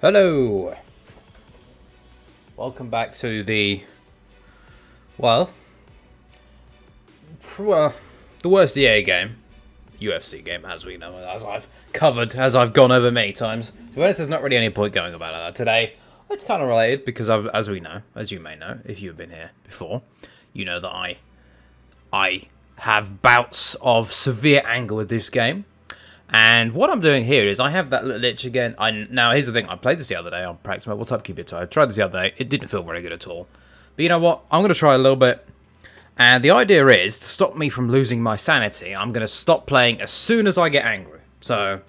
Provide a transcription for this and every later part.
Hello! Welcome back to the, well, well, uh, the worst EA game, UFC game, as we know, as I've covered, as I've gone over many times. To be honest, there's not really any point going about that today. It's kind of related because, I've, as we know, as you may know, if you've been here before, you know that I, I have bouts of severe anger with this game. And what I'm doing here is I have that little itch again. I Now, here's the thing. I played this the other day on Practice up, Keep It I tried this the other day. It didn't feel very good at all. But you know what? I'm going to try a little bit. And the idea is, to stop me from losing my sanity, I'm going to stop playing as soon as I get angry. So,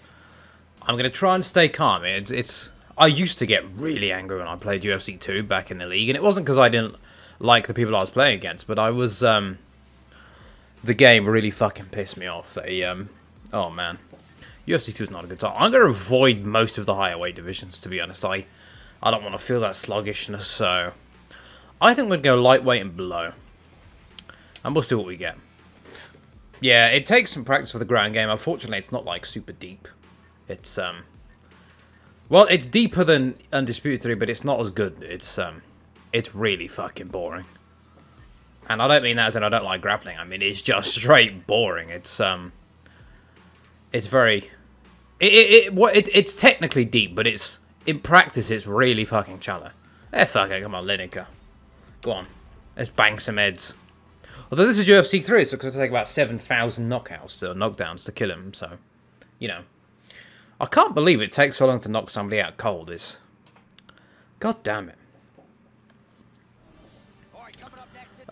I'm going to try and stay calm. It's, it's I used to get really angry when I played UFC 2 back in the league. And it wasn't because I didn't like the people I was playing against. But I was... um The game really fucking pissed me off. They... um Oh, man. UFC 2 is not a good time. I'm going to avoid most of the higher weight divisions, to be honest. I, I don't want to feel that sluggishness, so... I think we'd go lightweight and below. And we'll see what we get. Yeah, it takes some practice for the ground game. Unfortunately, it's not, like, super deep. It's, um... Well, it's deeper than Undisputed 3, but it's not as good. It's, um... It's really fucking boring. And I don't mean that as in I don't like grappling. I mean, it's just straight boring. It's, um... It's very... It, it, it, what, it, it's technically deep, but it's... In practice, it's really fucking shallow. Eh, fuck it, come on, Lineker. Go on. Let's bang some heads. Although this is UFC 3, so it's going to take about 7,000 knockouts, or knockdowns to kill him, so... You know. I can't believe it takes so long to knock somebody out cold. It's... God damn it.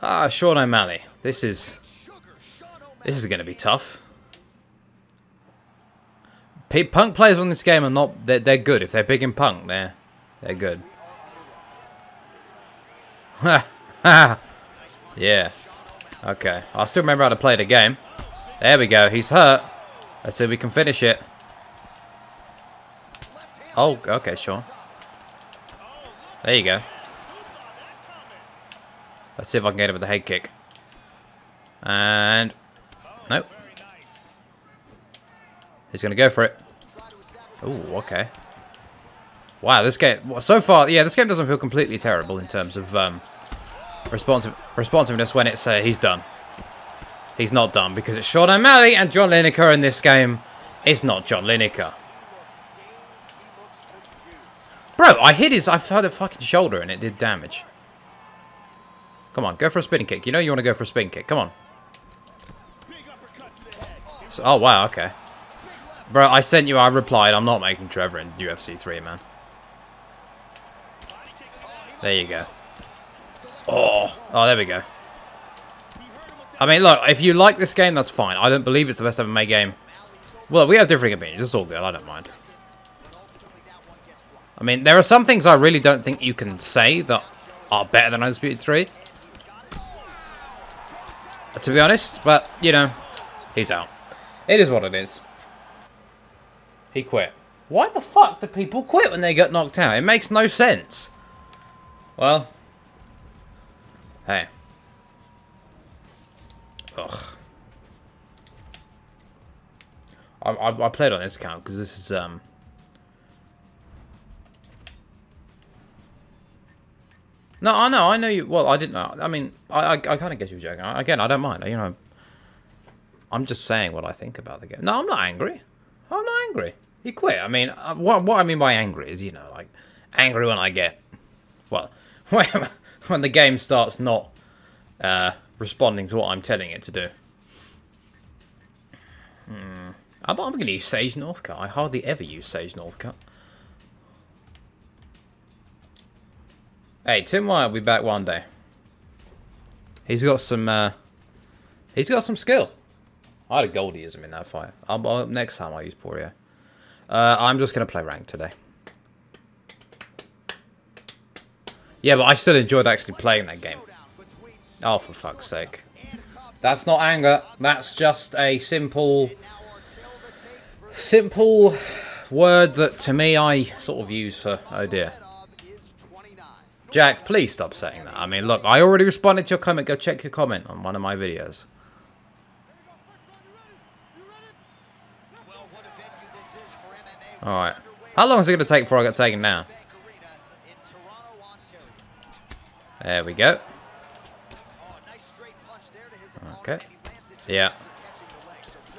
Ah, Sean O'Malley. This is... This is going to be tough. Punk players on this game are not... They're, they're good. If they're big in Punk, they're, they're good. yeah. Okay. I still remember how to play the game. There we go. He's hurt. Let's see if we can finish it. Oh, okay, sure. There you go. Let's see if I can get him with the head kick. And... Nope. He's going to go for it. Oh, okay. Wow, this game... So far, yeah, this game doesn't feel completely terrible in terms of um, responsive, responsiveness when it's... Uh, he's done. He's not done because it's Sean O'Malley and John Lineker in this game. It's not John Lineker. Bro, I hit his... I had a fucking shoulder and it did damage. Come on, go for a spinning kick. You know you want to go for a spin kick. Come on. So, oh, wow, okay. Bro, I sent you, I replied. I'm not making Trevor in UFC 3, man. There you go. Oh, oh, there we go. I mean, look, if you like this game, that's fine. I don't believe it's the best ever made game. Well, we have differing opinions. It's all good. I don't mind. I mean, there are some things I really don't think you can say that are better than Undisputed 3. To be honest, but, you know, he's out. It is what it is. He quit. Why the fuck do people quit when they get knocked out? It makes no sense. Well. Hey. Ugh. I, I, I played on this account because this is, um... No, I know, I know you. Well, I didn't know. I mean, I, I, I kind of guess you were joking. Again, I don't mind. You know, I'm just saying what I think about the game. No, I'm not angry. I'm not angry. He quit. I mean, uh, what what I mean by angry is, you know, like angry when I get, well, when, the game starts not uh, responding to what I'm telling it to do. Hmm. I'm, I'm going to use Sage Northcutt. I hardly ever use Sage Northcutt. Hey, Tim Wyatt will be back one day. He's got some, uh, he's got some skill. I had a Goldieism in that fight. I'll, I'll, next time I'll use Poirier. Uh, I'm just going to play rank today. Yeah, but I still enjoyed actually playing that game. Oh, for fuck's sake. That's not anger. That's just a simple... Simple word that, to me, I sort of use for, oh dear. Jack, please stop saying that. I mean, look, I already responded to your comment. Go check your comment on one of my videos. Alright. How long is it going to take before I get taken down? There we go. Okay. Yeah.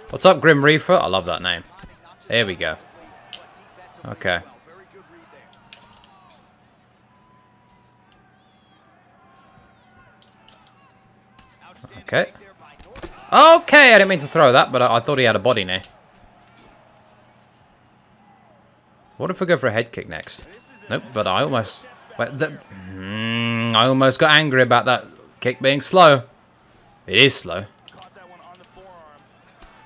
What's up, Grim Reaper? I love that name. There we go. Okay. Okay. Okay, I didn't mean to throw that, but I, I thought he had a body near. What if we go for a head kick next? Nope, but I almost... Wait, the, mm, I almost got angry about that kick being slow. It is slow.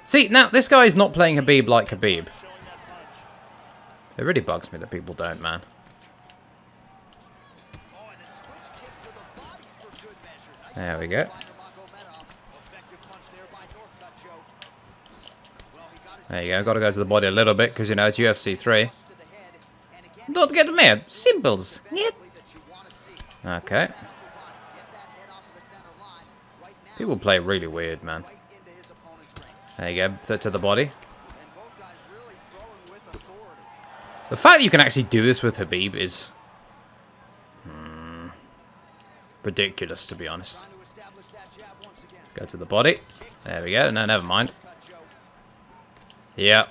See, now, this guy is not playing Khabib like Khabib. It really bugs me that people don't, man. There we go. There you go, gotta go to the body a little bit, because, you know, it's UFC 3. Don't get mad. Symbols. Okay. People play really weird, man. There you go, to the body. The fact that you can actually do this with Khabib is... Hmm, ridiculous, to be honest. Go to the body. There we go. No, never mind. Yep.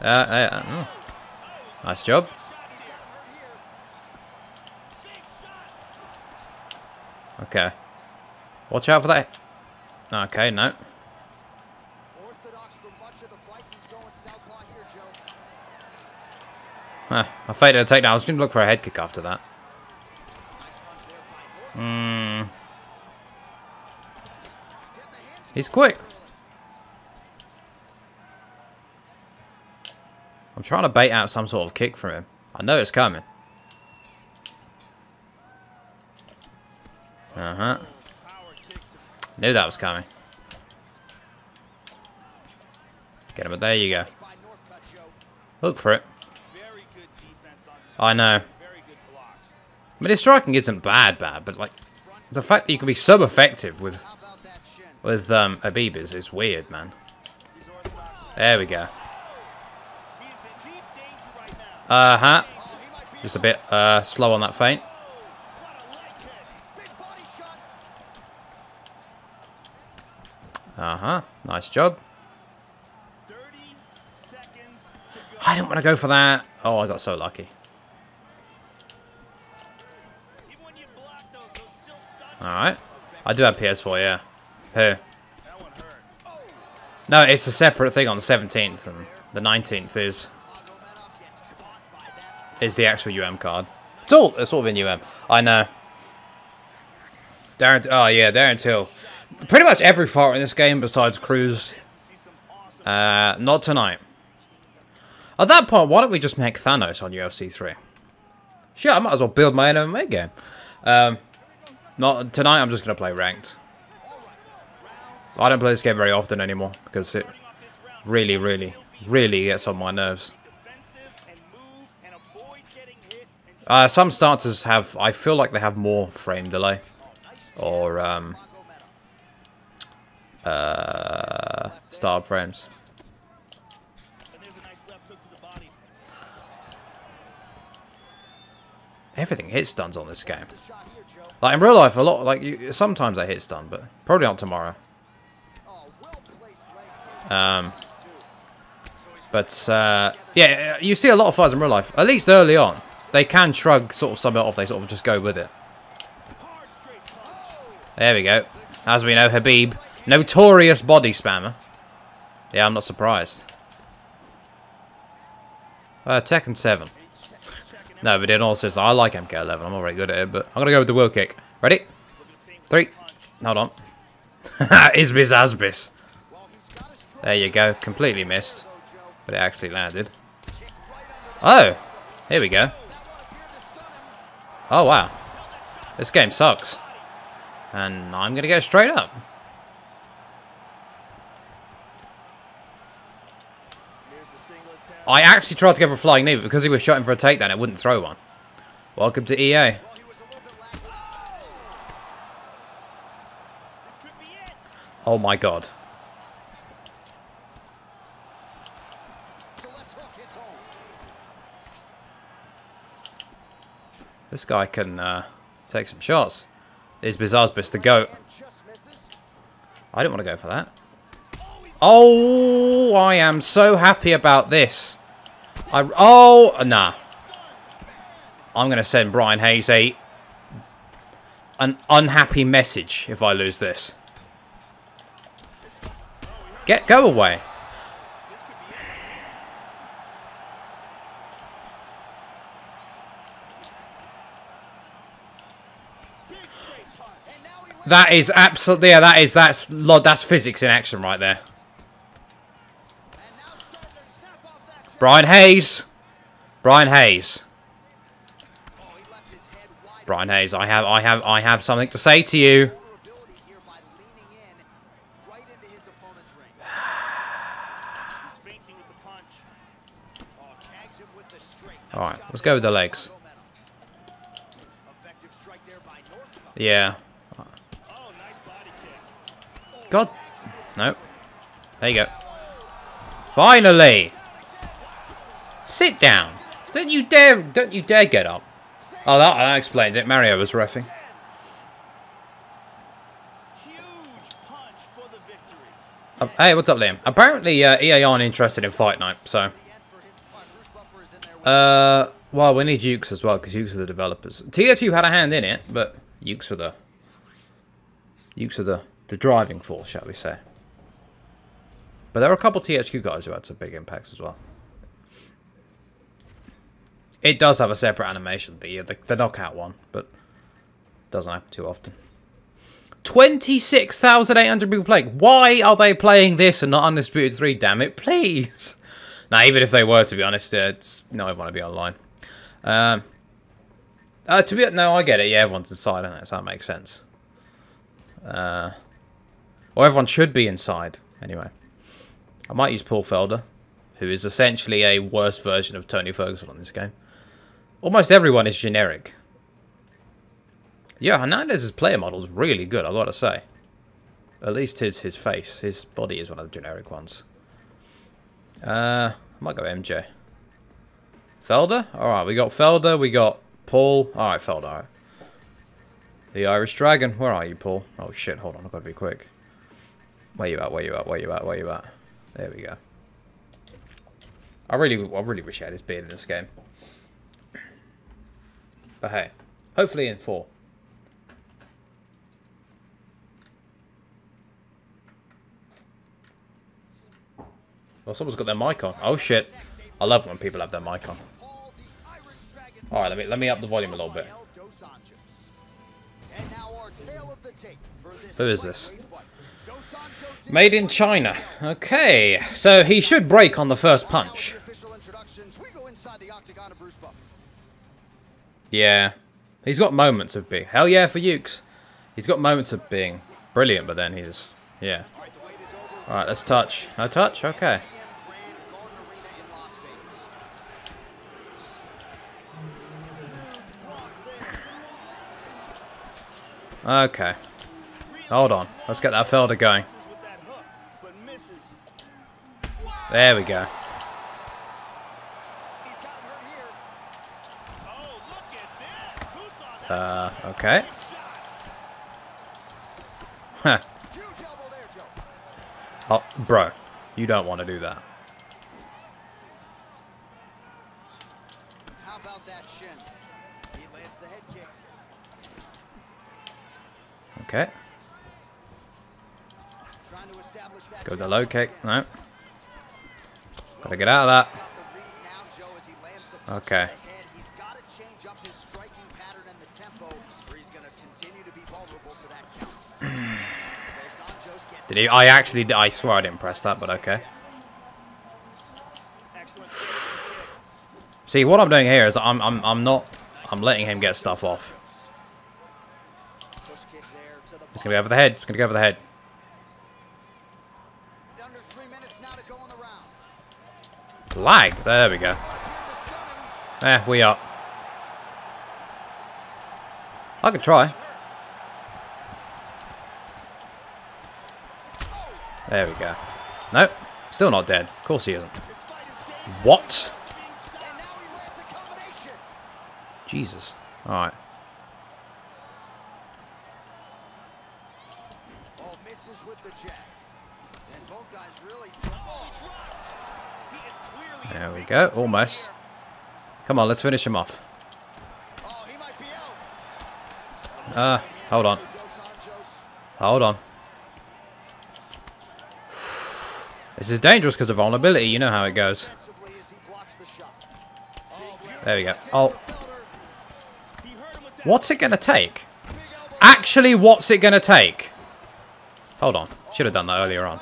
Uh, uh, uh, Nice job. Okay. Watch out for that. Okay, no. Huh, I faded a takedown. I was going to look for a head kick after that. Hmm. He's quick. Trying to bait out some sort of kick from him. I know it's coming. Uh-huh. Knew that was coming. Get him, but there you go. Look for it. I know. I mean, his striking isn't bad, bad, but like the fact that you can be so effective with with um, Khabib is, is weird, man. There we go. Uh-huh. Just a bit uh, slow on that feint. Uh-huh. Nice job. I didn't want to go for that. Oh, I got so lucky. Alright. I do have PS4, yeah. Who? No, it's a separate thing on the 17th, and the 19th is is the actual UM card. It's all it's all been UM. I know. Darren, oh yeah, Darren Till. Pretty much every fighter in this game besides Cruz. Uh, not tonight. At that point, why don't we just make Thanos on UFC 3? Sure, I might as well build my own MMA game. Um, not tonight. I'm just gonna play ranked. I don't play this game very often anymore because it really, really, really gets on my nerves. Uh, some starters have, I feel like they have more frame delay. Or, um, uh, start frames. Everything hit stuns on this game. Like in real life, a lot like you, sometimes I hit stun, but probably not tomorrow. Um, but uh, yeah, you see a lot of fires in real life, at least early on they can shrug sort of some off. They sort of just go with it. There we go. As we know, Khabib, notorious body spammer. Yeah, I'm not surprised. Uh, Tekken 7. No, but in all seriousness, I like MK11. I'm very good at it, but I'm going to go with the wheel kick. Ready? Three. Hold on. Isbis Asbis. There you go. Completely missed. But it actually landed. Oh. Here we go. Oh, wow. This game sucks. And I'm going to go straight up. I actually tried to go for a flying knee, but because he was shooting for a takedown, it wouldn't throw one. Welcome to EA. Oh my god. This guy can uh, take some shots. Is Bizarre's the goat. I don't want to go for that. Oh, I am so happy about this. I oh nah. I'm gonna send Brian Hayes a an unhappy message if I lose this. Get go away. That is absolutely yeah. That is that's that's physics in action right there. Brian Hayes. Brian Hayes. Brian Hayes, I have I have I have something to say to you. Alright, let's go with the legs. Yeah. God. No. There you go. Finally! Sit down. Don't you dare, don't you dare get up. Oh, that, that explains it. Mario was refing. Uh, hey, what's up, Liam? Apparently, uh, EA aren't interested in Fight Night, so... Uh, well, we need Yuke's as well, because Yuke's are the developers. THQ had a hand in it, but Yuke's are the... Yuke's are the, the driving force, shall we say. But there were a couple THQ guys who had some big impacts as well. It does have a separate animation, the, the, the knockout one, but doesn't happen too often. 26,800 people playing. Why are they playing this and not Undisputed 3? Damn it, please. Now, even if they were, to be honest, uh, it's no, I want to be online. Um, uh, to be no, I get it. Yeah, everyone's inside, they? so that makes sense. Uh, or everyone should be inside, anyway. I might use Paul Felder, who is essentially a worse version of Tony Ferguson on this game. Almost everyone is generic. Yeah, Hernandez's player model is really good, i got to say. At least his his face. His body is one of the generic ones. Uh, I might go MJ. Felder? Alright, we got Felder, we got Paul. Alright, Felder, alright. The Irish Dragon. Where are you, Paul? Oh shit, hold on, I've got to be quick. Where you at, where you at, where you at, where you at? There we go. I really, I really wish I had his beard in this game. But hey, hopefully in four. Well, someone's got their mic on. Oh shit! I love when people have their mic on. All right, let me let me up the volume a little bit. Who is this? Made in China. Okay, so he should break on the first punch. Yeah. He's got moments of being... Hell yeah for Yuke's. He's got moments of being brilliant, but then he's... Yeah. Alright, let's touch. No touch? Okay. Okay. Hold on. Let's get that Felder going. There we go. Uh, okay. Huh. Oh, bro. You don't want to do that. How about that shin? He lands the head kick. Okay. Go the low kick. No. Gotta get out of that. Okay. Did he? I actually, I swear I didn't press that, but okay. See, what I'm doing here is I'm, I'm, I'm not, I'm letting him get stuff off. It's gonna be over the head. It's gonna go over the head. Lag. There we go. There we are. I could try. There we go. Nope. Still not dead. Of course he isn't. What? Jesus. Alright. Oh, misses with the jab. And both guys really. Oh, He is clearly There we go. Almost. Come on, let's finish him off. out. Uh, hold on. Hold on. This is dangerous because of vulnerability. You know how it goes. There we go. Oh, what's it going to take? Actually, what's it going to take? Hold on. Should have done that earlier on.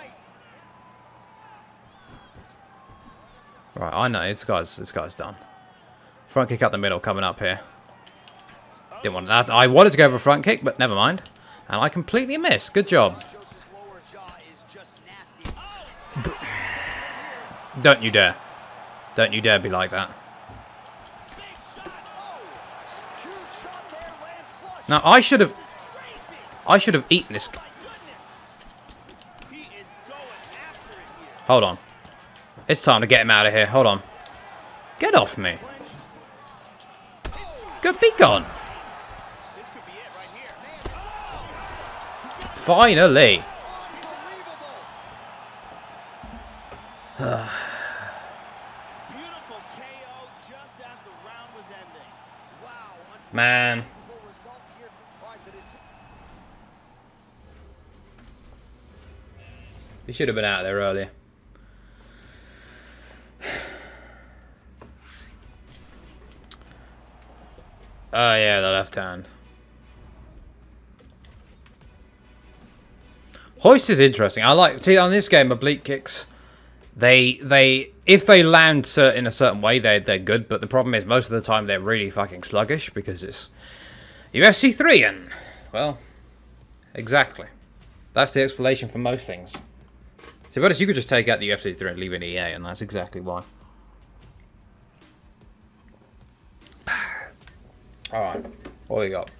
I know. This guy's, this guy's done. Front kick up the middle coming up here. Didn't want that. I wanted to go for a front kick, but never mind. And I completely missed. Good job. Don't you dare. Don't you dare be like that. Now, I should have... I should have eaten this... Hold on. It's time to get him out of here. Hold on. Get off me. Good, be gone. Finally. Man. He should have been out there earlier. Oh yeah, the left hand. Hoist is interesting. I like see on this game oblique kicks. They they if they land in a certain way, they they're good. But the problem is most of the time they're really fucking sluggish because it's UFC three and well, exactly. That's the explanation for most things. To be honest, you could just take out the UFC 3 and leave an EA, and that's exactly why. Alright, what we got?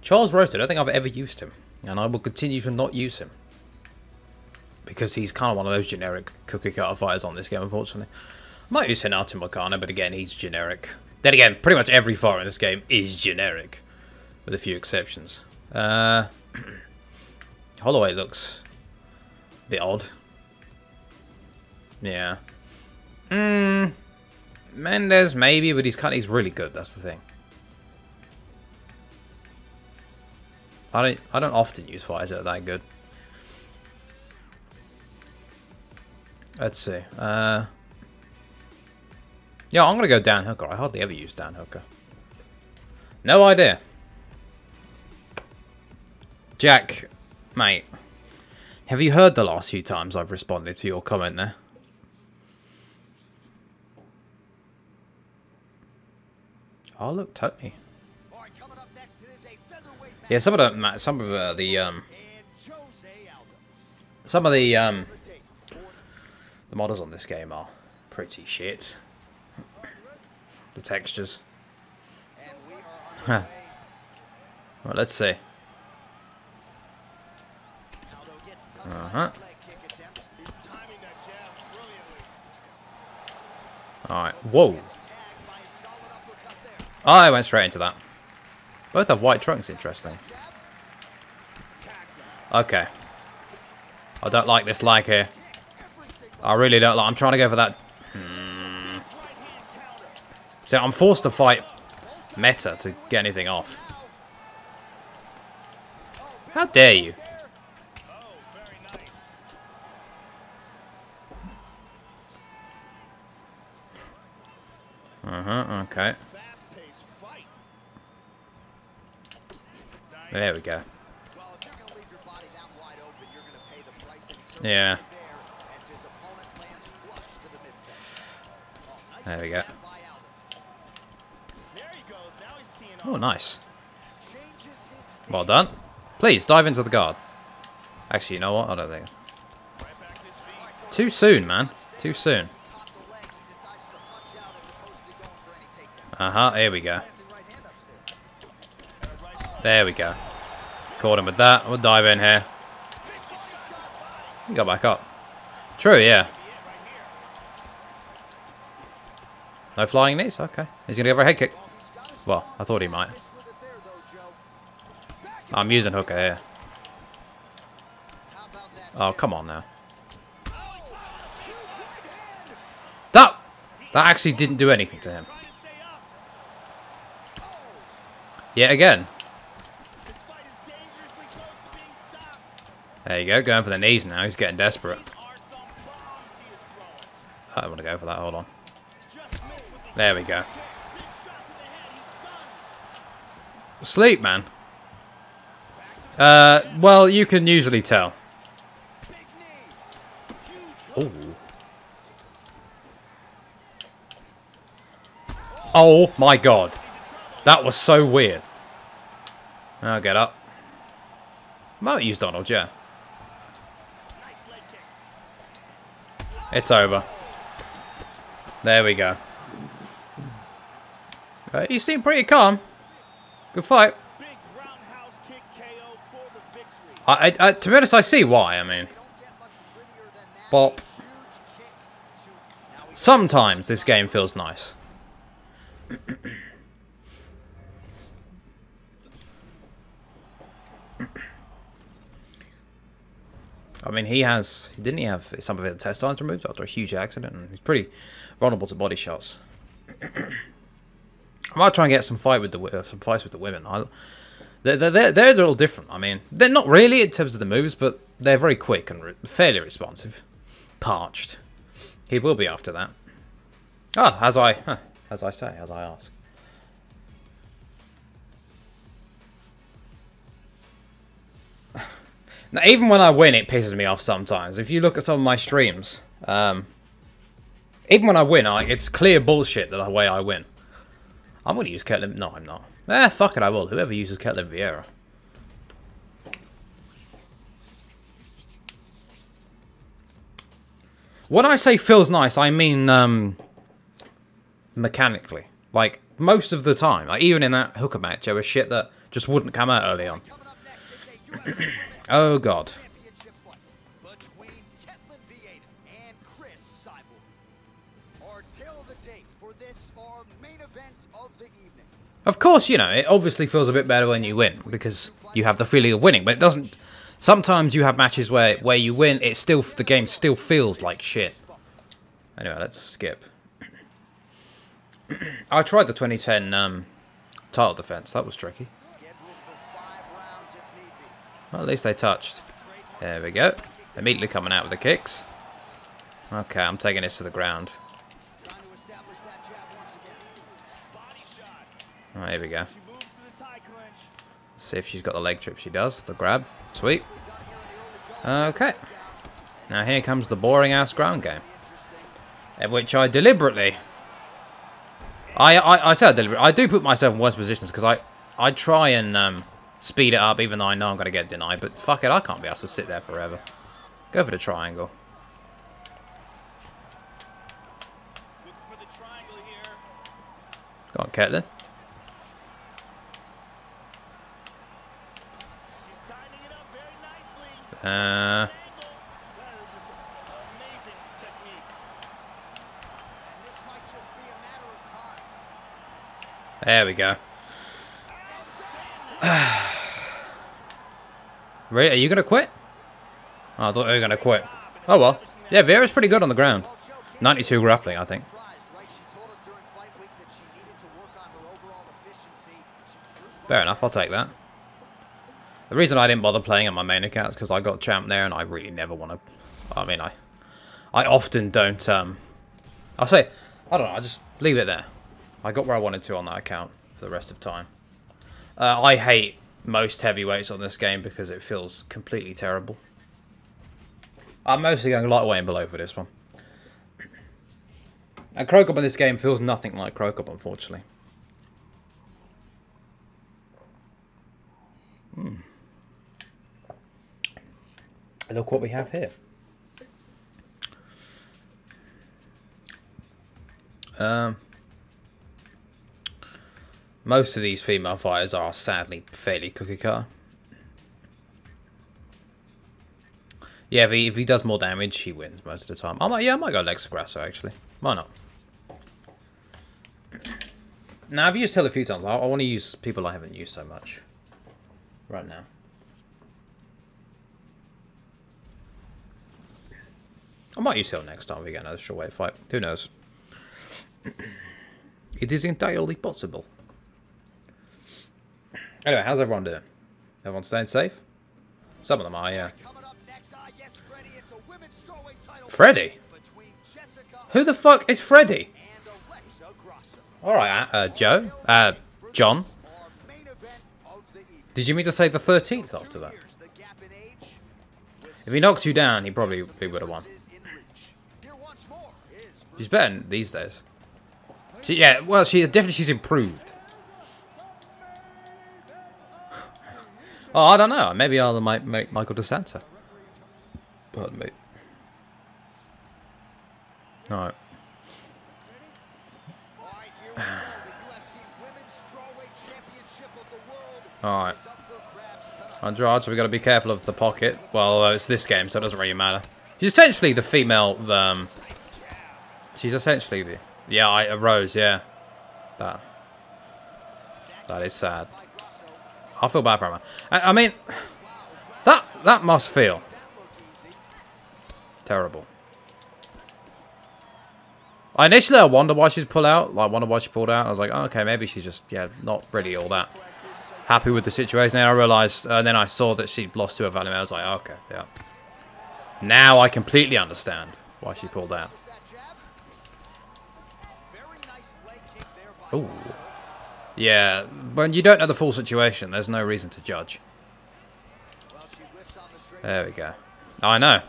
Charles Rosa, I don't think I've ever used him, and I will continue to not use him. Because he's kind of one of those generic cookie cutter fighters on this game, unfortunately. I might use Renato Moicano, but again, he's generic. Then again, pretty much every fighter in this game is generic, with a few exceptions. Uh, Holloway looks a bit odd. Yeah. Hmm. Mendes maybe, but he's kind—he's really good. That's the thing. I don't I don't often use fighters that are that good. Let's see. Uh. Yeah, I'm gonna go Dan Hooker. I hardly ever use Dan Hooker. No idea. Jack, mate, have you heard the last few times I've responded to your comment there? Oh, look, Tony. All right, coming up next, it is a featherweight Yeah, some of the some of uh, the um and Jose Aldo. some of the um The models on this game are pretty shit. The textures. Huh. Right, let's see. Aldo gets touched Uh-huh. by I went straight into that. Both have white trunks. Interesting. Okay. I don't like this lag here. I really don't like. I'm trying to go for that. Hmm. So I'm forced to fight meta to get anything off. How dare you? Oh, very nice. Uh huh. Okay. Fast-paced fight. There we go. Well, if you're gonna leave your body that wide open, you're gonna pay the price. And he certainly Yeah. is there as his opponent lands flush to the midsection. Nice There we go. Yeah. There we goes. Now he's teeing Oh, nice. Changes his stance. Well done. Please dive into the guard. Actually, you know what? I don't think. Right back to his feet. Too soon, man. Too soon. Uh-huh, the we He There we go. Caught him with that. We'll dive in here. He got back up. True, yeah. No flying knees? Okay. He's going to go for a head kick. Well, I thought he might. I'm using hooker here. Oh, come on now. That that actually didn't do anything to him. Yet again. This fight is dangerously close to being stopped. There you go, going for the knees now. He's getting desperate. I want to go for that. Hold on. There we go. Sleep, man. Uh, well, you can usually tell. Huge Oh. My god. That was so weird. I'll get up. Might use Donald, yeah. nice leg kick. It's over. There we go. Uh, you seem pretty calm. Good fight. I, I, I, to be honest, I see why. I mean. Bop. Sometimes this game feels nice. I mean, he has, didn't he have some of his intestines removed after a huge accident? And he's pretty vulnerable to body shots. I might try and get some fight with the uh, some fights with the women. I, they're, they're, they're a little different. I mean, they're not really in terms of the moves, but they're very quick and re- fairly responsive. Parched. He will be after that. Ah, as I, huh, as I say, as I ask. Now, even when I win, it pisses me off sometimes. If you look at some of my streams, um, even when I win, I, it's clear bullshit that the way I win. I'm going to use Ketlen. No, I'm not. Eh, fuck it, I will. Whoever uses Ketlen Vieira. When I say feels nice, I mean um, mechanically. Like, most of the time. Like, even in that hooker match, there was shit that just wouldn't come out early on. Oh, God. Of course, you know, it obviously feels a bit better when you win because you have the feeling of winning, but it doesn't. Sometimes you have matches where where you win, it still the game still feels like shit. Anyway, let's skip. I tried the 2010 um, title defense. That was tricky. Scheduled for five rounds if need be. Well, at least they touched. There we go. Immediately coming out with the kicks. Okay, I'm taking this to the ground. Oh, here we go. See if she's got the leg trip. She does. The grab. Sweet. Okay. Now here comes the boring ass ground game. In which I deliberately I I, I say I deliberately I do put myself in worse positions because I I try and um, speed it up even though I know I'm gonna get denied, but fuck it, I can't be asked to sit there forever. Go for the triangle. Go on, nicely. Uh, Angle. That is just amazing technique. And this might just be a matter of time. there we go. Really? Are you gonna quit? Oh, I thought you were gonna quit. Oh well. Yeah, Vieira's pretty good on the ground. Well, Joe, Ketlen 92 grappling, I think. to Fair enough, I'll take that. The reason I didn't bother playing on my main account is because I got champ there and I really never want to... I mean, I I often don't... um. I'll say, I don't know, I just leave it there. I got where I wanted to on that account for the rest of time. Uh, I hate most heavyweights on this game because it feels completely terrible. I'm mostly going lightweight and below for this one. And Cro Cop in this game feels nothing like Cro Cop, unfortunately. Look what we have here. Um, most of these female fighters are sadly fairly cookie cutter. Yeah, if he, if he does more damage, he wins most of the time. I might, yeah, I might go Lexa Grasso actually. Why not? Now, I've used Hill a few times. I, I want to use people I haven't used so much. Right now. I might use Hill next time we get another wave fight. Who knows? it is entirely possible. Anyway, how's everyone doing? Everyone staying safe? Some of them are, yeah. Coming up next, ah, yes, Freddie, it's a women's strawweight title Freddie? between Jessica Who the fuck is Freddy? and Alexa Grasso. Alright, uh, uh, Joe? Uh, John? Our main event of the evening. Did you mean to say the 13th after that? Years, the gap in age with If he knocks you down, he probably he would have won. is in reach. Here once more is She's better these days. She, yeah, well, she definitely she's improved. Oh, I don't know. Maybe I'll make, make Michael DeSanta. Pardon me. Alright. All right, here we go. The UFC Women's Strawweight Championship of the world Alright. is up for grabs tonight. Andrade, so we got to be careful of the pocket. Well, uh, it's this game, so it doesn't really matter. She's essentially the female. Um, she's essentially the. Yeah, I, Rose. Yeah, that. That is sad. I feel bad for her. I, I mean, that that must feel terrible. Initially I wonder why she's pulled out. Like, wonder why she pulled out. I was like, oh, okay, maybe she's just yeah, not really all that happy with the situation. Then I realized, uh, then I saw that she'd lost to her value. I was like, okay, yeah. Now I completely understand why she pulled out. Ooh. Yeah, when you don't know the full situation, there's no reason to judge. There we go. I know.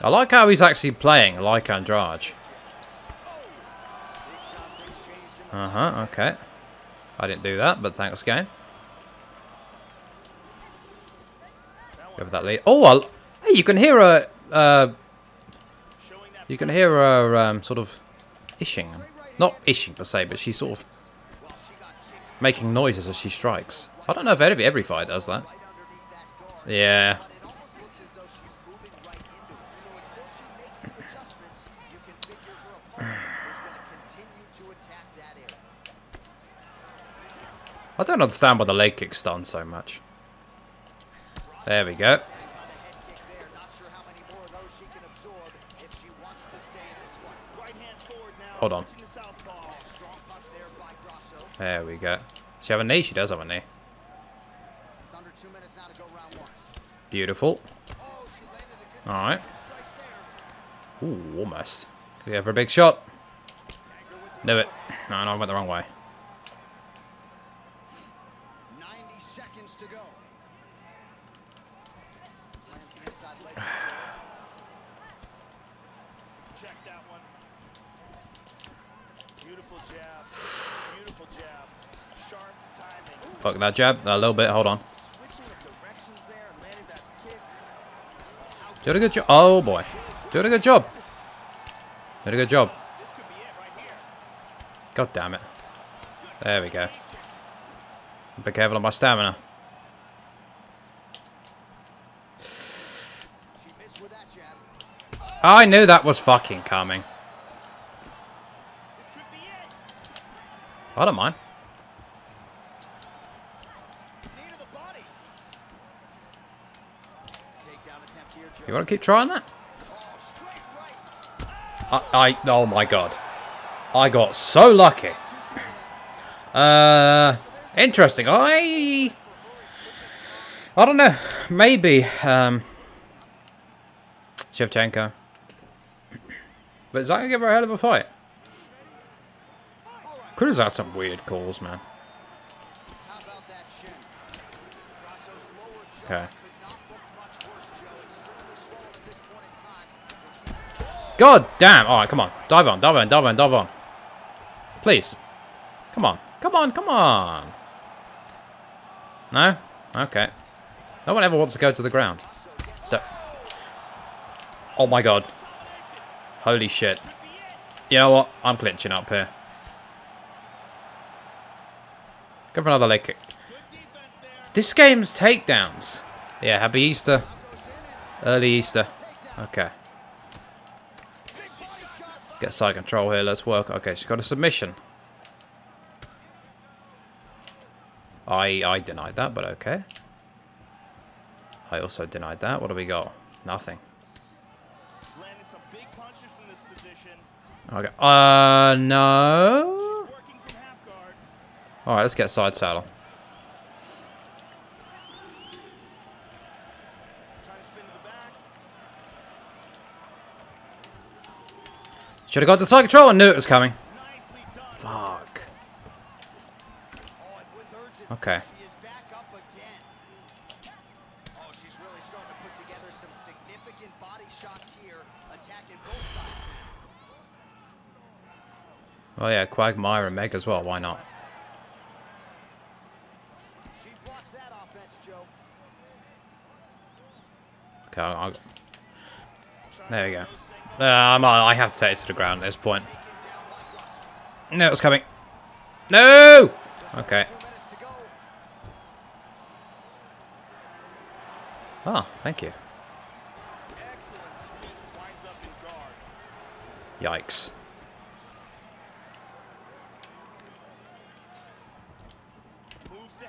I like how he's actually playing like Andrade. Big shots exchanged in the Uh huh. Okay. I didn't do that, but thanks, game. Go for that lead. Oh, I'll, hey, you can hear a... Uh, you can hear her um, sort of ishing. Not ishing per se, but she's sort of making noises as she strikes. I don't know if every every fight does that. Yeah. I don't understand why the leg kick's stunned so much. There we go. Hold on. there we go. She have a knee? She does have a knee. Beautiful. She landed a good All right. strikes. Ooh, almost. Could we have a big shot? Knew it. No, no, I went the wrong way. 90 seconds to go. Lands the inside leg. Check that one. Beautiful jab. Beautiful jab. Sharp Fuck that jab. A little bit. Hold on. Doing a good job. Oh, boy. Doing a good job. Doing a good job. God damn it. There we go. Be careful on my stamina. I knew that was fucking coming. I don't mind. Knee to the body. Takedown attempt here, Joe. Want to keep trying that? I, I, oh my god. I got so lucky. Uh, interesting. I, I don't know. Maybe, um, Shevchenko. But to give her a hell of a fight? Could have had some weird calls, man. Okay. could not look much worse, Joe. Extremely swollen at this point in time. God damn. All right, come on. Dive on, dive on, dive on, dive on. Please. Come on. Come on, come on. No? Okay. No one ever wants to go to the ground. D- oh my god. Holy shit. You know what? I'm clinching up here. Go for another leg kick. This game's takedowns. Yeah, happy Easter. Early Easter. Okay. Get side control here. Let's work. Okay, she's got a submission. I I denied that, but okay. I also denied that. What do we got? Nothing. Okay. Uh, no. All right, let's get side saddle. Should have got the side control and knew it was coming. Fuck. Okay. Oh, to yeah, Quagmire and Meg as well. Why not? Okay, I'll, I'll- there we go. Uh, I'm, uh, I have to take it to the ground at this point. Taken down by No, it's coming. No. Okay. Two minutes to go. Oh, thank you. Excellent sweep. Winds up in guard. Yikes.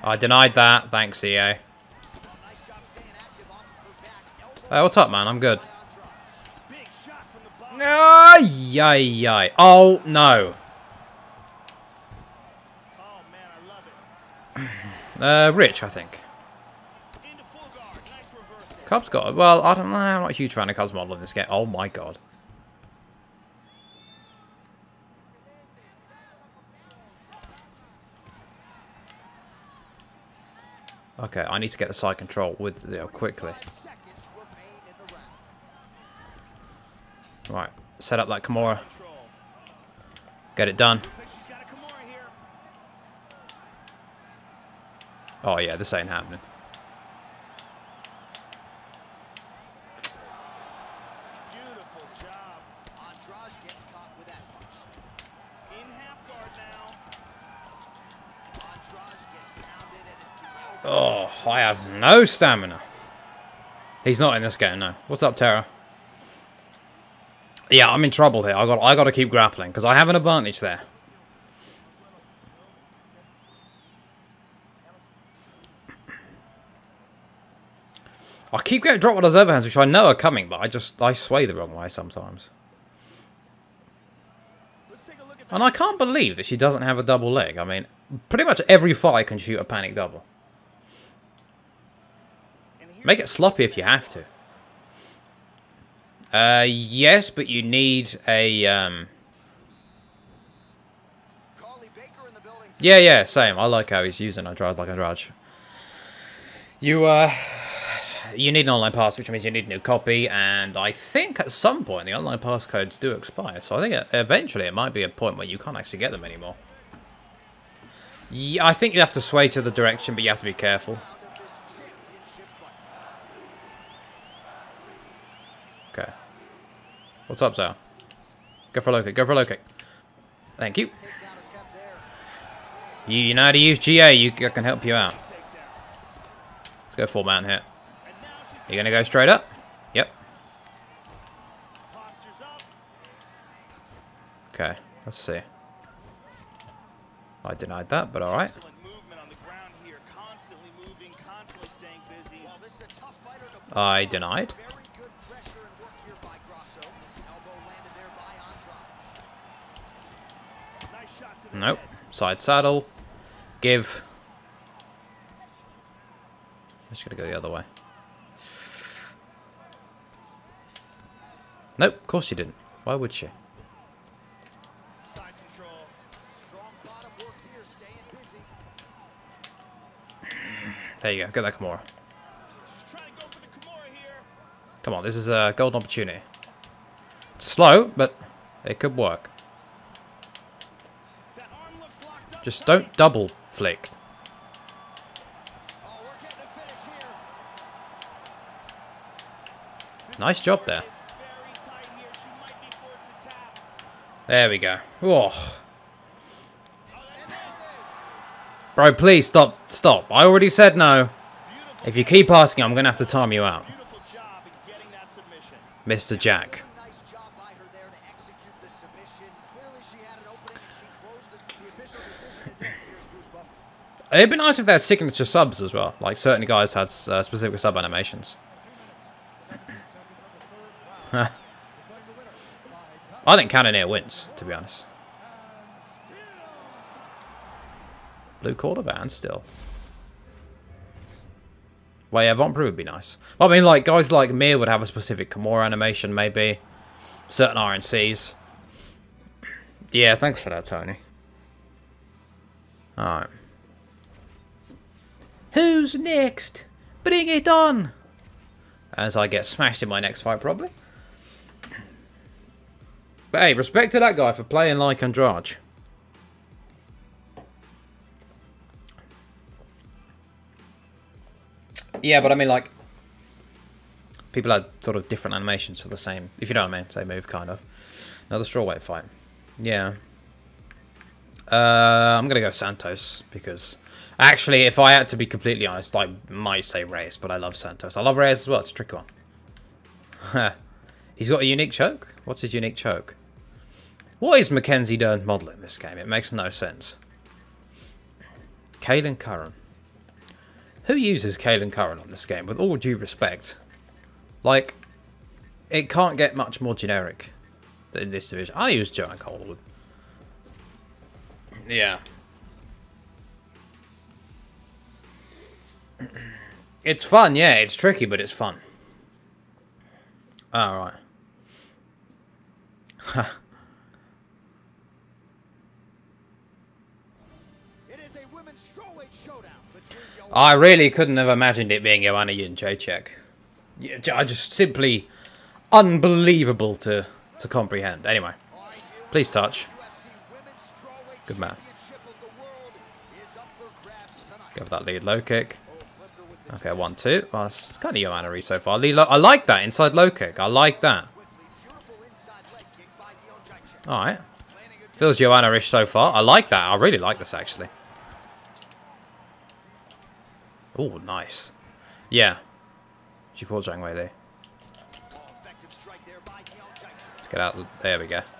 I denied that. Thanks, EA. Nice uh, job staying active off of her back. Elbow Hey, what's up, man? I'm good. Yay, yay. Oh, no. Uh, Rich, I think. Cubs got it. Well, I don't know. I'm not a huge fan of Cubs model in this game. Oh, my God. Okay, I need to get the side control with you know, quickly. Five seconds remain in the round. Right, set up that Kimura. Get it done. Looks like she's got a Kimura here. Oh yeah, this ain't happening. Beautiful job. Andrade gets caught with that punch. In half guard now. Andrade gets pounded and it's the elbow. Oh, I have no stamina. He's not in this game, no. What's up, Terra? Yeah, I'm in trouble here. I got I got to keep grappling because I have an advantage there. I keep getting dropped with those overhands, which I know are coming, but I just I sway the wrong way sometimes. And I can't believe that she doesn't have a double leg. I mean, pretty much every fight can shoot a panic double. Make it sloppy if you have to. Uh, yes, but you need a, um... Carly Baker in the building. Yeah, yeah, same. I like how he's using Andrade like Andrade. You, uh... You need an online pass, which means you need a new copy, and I think at some point the online pass codes do expire, so I think eventually it might be a point where you can't actually get them anymore. Yeah, I think you have to sway to the direction, but you have to be careful. Round of this championship fight. Okay. What's up, Zao? Go for a low kick. Go for a low kick. Thank you. You, you know how to use GA. You I can help you out. Let's go full mount here. You're gonna go straight up. Yep. Okay. Let's see. I denied that, but all right. Excellent Nope. Side saddle. Give. I'm just gonna go the other way. Nope. Of course she didn't. Why would she? There you go. Get that Kimura. To. Come on. This is a golden opportunity. It's slow, but it could work. That arm looks locked up. Just don't double flick. Oh, we're getting a finish here. Nice job there. It's very tight here. She might be forced to tap. There we go. Oh. And there it is. Bro, please stop. Stop. I already said no. If you keep asking, I'm going to have to time you out. beautiful job in getting that submission. Mr. Jack. Really nice job by her there to execute the submission. It'd be nice if they had signature subs as well. Like certain guys had uh, specific sub animations. I think Cannoneer wins, to be honest. Blue band still. Well, yeah, Von would be nice. I mean, like, guys like me would have a specific Kimura animation, maybe. Certain RNCs. Yeah, thanks for that, Tony. Alright. Who's next? Bring it on! As I get smashed in my next fight, probably. But hey, respect to that guy for playing like Andrade. Yeah, but I mean, like, people had sort of different animations for the same, if you know what I mean, same move, kind of. Another straw strawweight fight. Yeah. Uh, I'm going to go Santos, because... Actually, if I had to be completely honest, I might say Reyes, but I love Santos. I love Reyes as well, it's a tricky one. He's got a unique choke? What's his unique choke? What is Mackenzie Dern's model in this game? It makes no sense. Kailin Curran. Who uses Kailin Curran on this game, with all due respect? Like, it can't get much more generic in this division. I use Joanne Calderwood. Yeah. It's fun, yeah. It's tricky, but it's fun. Alright. It is a women's showdown I really couldn't have imagined it being Joanna Jędrzejczyk. I just simply unbelievable to to comprehend. Anyway, please touch. Good man. For that lead low kick. Oh, flipped her with the Okay, one, two. Well, it's kind of Joanna so far. I like that inside low kick. I like that. All right. Feels Joanna-ish so far. I like that. I really like this, actually. Oh, nice. Yeah. She fought Zhang Wei there. Let's get out. There we go.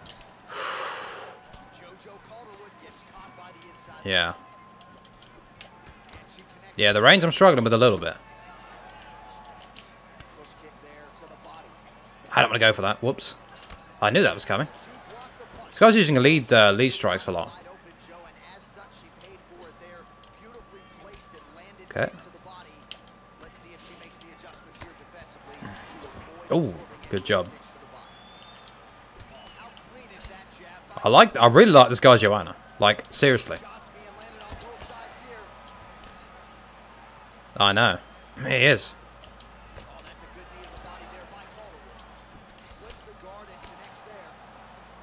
Yeah. Yeah, the range I'm struggling with a little bit. I don't want to go for that. Whoops. I knew that was coming. This guy's using lead uh, lead strikes a lot. Okay. Ooh, good job. Oh, I like. I really like this guy's Joanna. Like seriously. shots being landed on both sides here. I know. He is.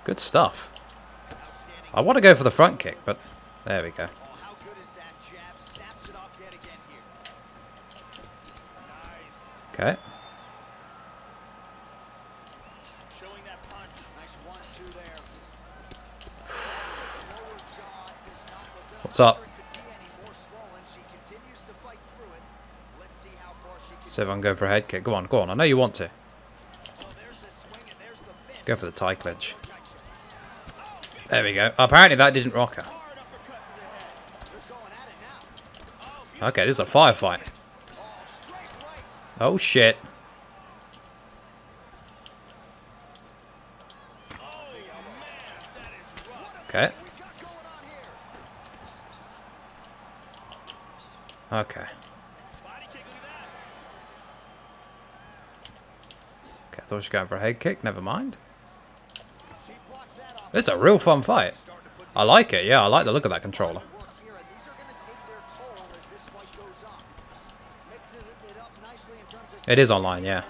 Good stuff. I want to go for the front kick, but there we go. Oh, What's good See if I can go for a head kick. Go on, go on. I know you want to. Go for the tie clinch. There we go. Apparently that didn't rock her. Okay, this is a firefight. Oh, shit. Okay. Okay. Body kick, look at that. Okay, I thought she was going for a head kick. Never mind. It's a real fun fight. I like it. Yeah, I like the look of that controller. it is online, yeah.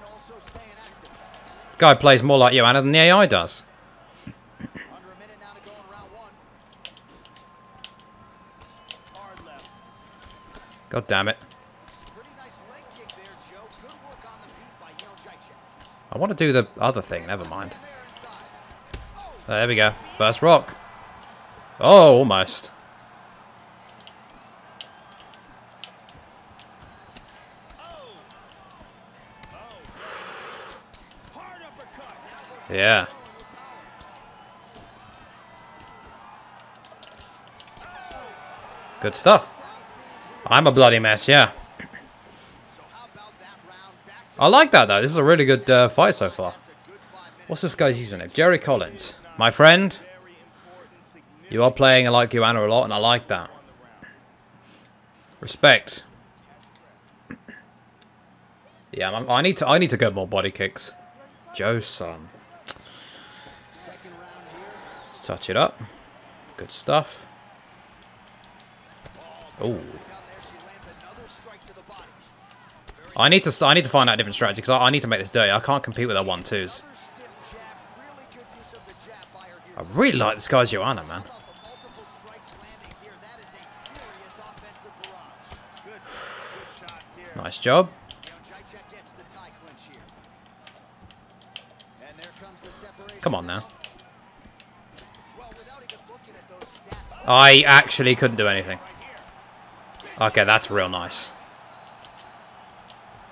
Guy plays more like Joanna than the AI does. God damn it. I want to do the other thing. Never mind. There we go. First rock. Oh, almost. Yeah. Good stuff. I'm a bloody mess, yeah. I like that, though. This is a really good uh, fight so far. What's this guy's username? Jerry Collins. My friend, you are playing I like Joanna a lot, and I like that. Respect. Yeah, I'm, I need to. I need to get more body kicks. Joe's son. Let's touch it up. Good stuff. Oh, Gun there, she lands another strike to the body. I need to. I need to find out a different strategy because I, I need to make this dirty. I can't compete with that one twos. I really like this guy's Joanna, man. Nice job. Come on now. I actually couldn't do anything. Okay, that's real nice. Beautiful. She heard it with that. Body kick, look at that. Alright.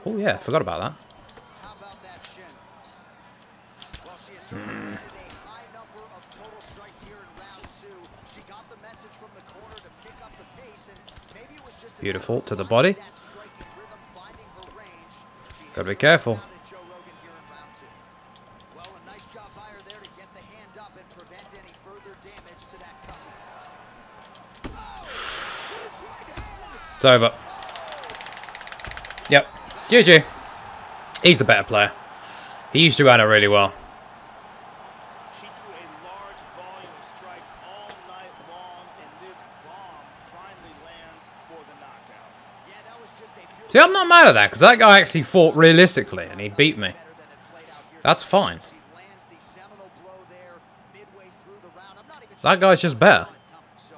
and yeah, forgot about just a Beautiful, to the body. that Gotta be careful. that. It's over. Yep. GG. He's the better player. He used Joanna really well. She threw a large volume of strikes all night long, and this bomb finally lands for the knockout. Yeah, that was just a beautiful See, I'm not mad at that, because that guy actually fought realistically, and he beat me. better than it played out here. That's fine. That guy's just seminal blow there midway through the round. I'm not even That sure guy's she just saw it better. coming. So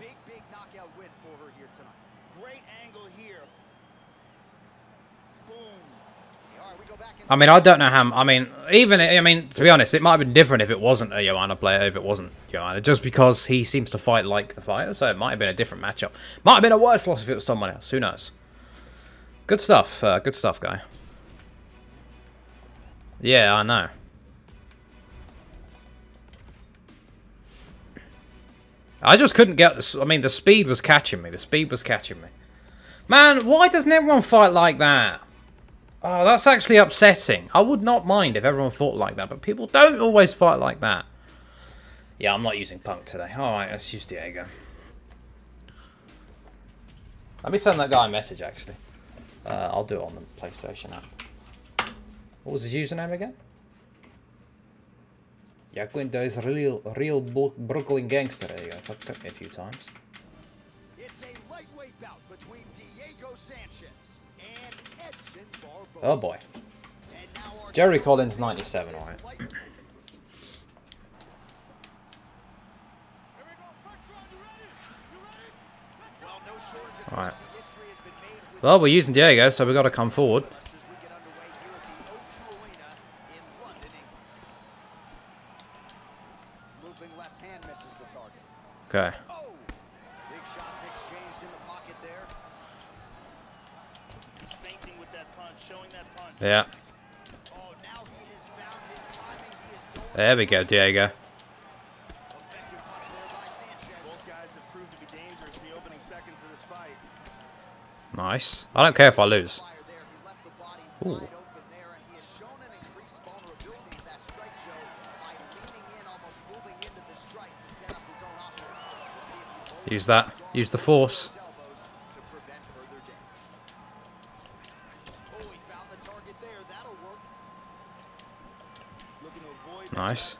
big, big knockout win for her here tonight. Great angle here. Boom. All right, we go back into I mean, I don't know how. I mean, even I mean, to be honest, it might have been different if it wasn't a Joanna player. If it wasn't Joanna, just because he seems to fight like the fighter, so it might have been a different matchup. Might have been a worse loss if it was someone else. Who knows? Good stuff. Uh, good stuff, guy. Yeah, I know. I just couldn't get this. I mean, the speed was catching me. The speed was catching me. Man, why doesn't everyone fight like that? Oh, that's actually upsetting. I would not mind if everyone fought like that, but people don't always fight like that. Yeah, I'm not using Punk today. Alright, let's use Diego. Let me send that guy a message, actually. Uh, I'll do it on the PlayStation app. What was his username again? Yaquinto is real, real Brooklyn gangster. There you go. Took me a few times. Oh boy. Jerry Collins, 97, alright. light- Here we go. First round. You ready? You ready? Well, no shortage of Alright. Well, we're using Diego, so we've got to come forward. us opening seconds of this fight. Nice. I don't care if I lose. There. The Ooh. wide open there, and he has shown an increased vulnerability in that strike, Joe, by leaning in, almost moving into the strike to set up his own offense. We'll see if he lowers Use that. Use the force. his elbows to prevent further damage. Oh, he found the target there. That'll work. Looking to avoid Nice. that left hand. Doubles up off the jab. Big left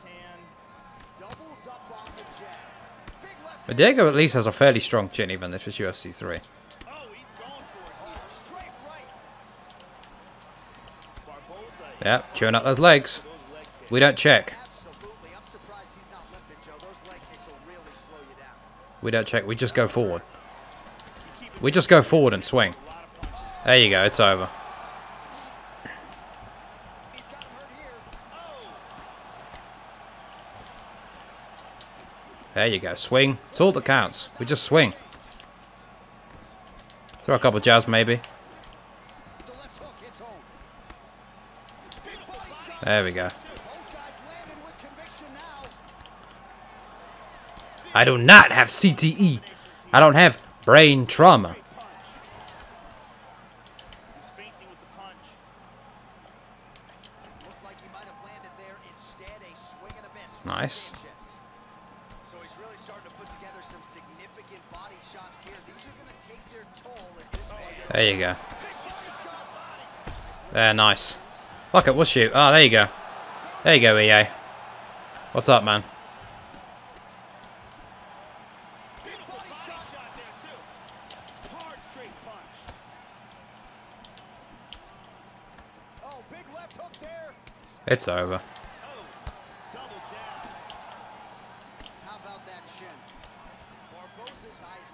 But Diego at least has a fairly strong chin, even if it's UFC 3. Oh, he's going for it here. straight right. Barboza. Yeah, chewing up those legs. We don't check. We don't check. We just go forward. We just go forward and swing. There you go. It's over. He's got him hurt here. There you go. Swing. It's all that counts. We just swing. Throw a couple of jabs maybe. There we go. I do not have CTE. I don't have brain trauma. Nice. Fuck it, we'll shoot. Oh, there you go. There you go, EA. What's up, man? It's over.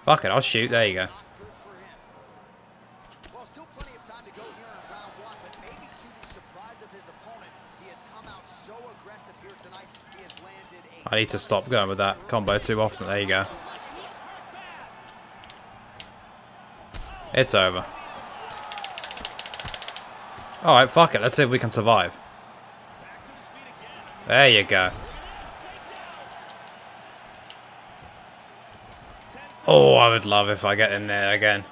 Fuck it, I'll shoot. There you go. I need to stop going with that combo too often. There you go. It's over. Alright, fuck it. Let's see if we can survive. There you go. Oh, I would love if I get in there again.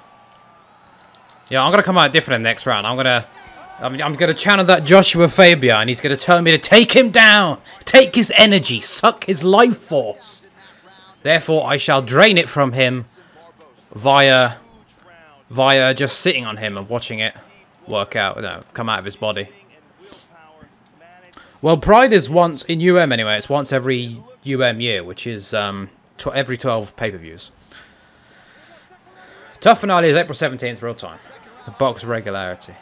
Yeah, I'm gonna come out different next round. I'm gonna, I'm, I'm gonna channel that Joshua Fabia, and he's gonna tell me to take him down, take his energy, suck his life force. Therefore, I shall drain it from him via, via just sitting on him and watching it work out, no, come out of his body. Well, Pride is once in UM anyway. It's once every UM year, which is um tw every 12 pay-per-views. Tough finale is April 17th, real time. The box regularity.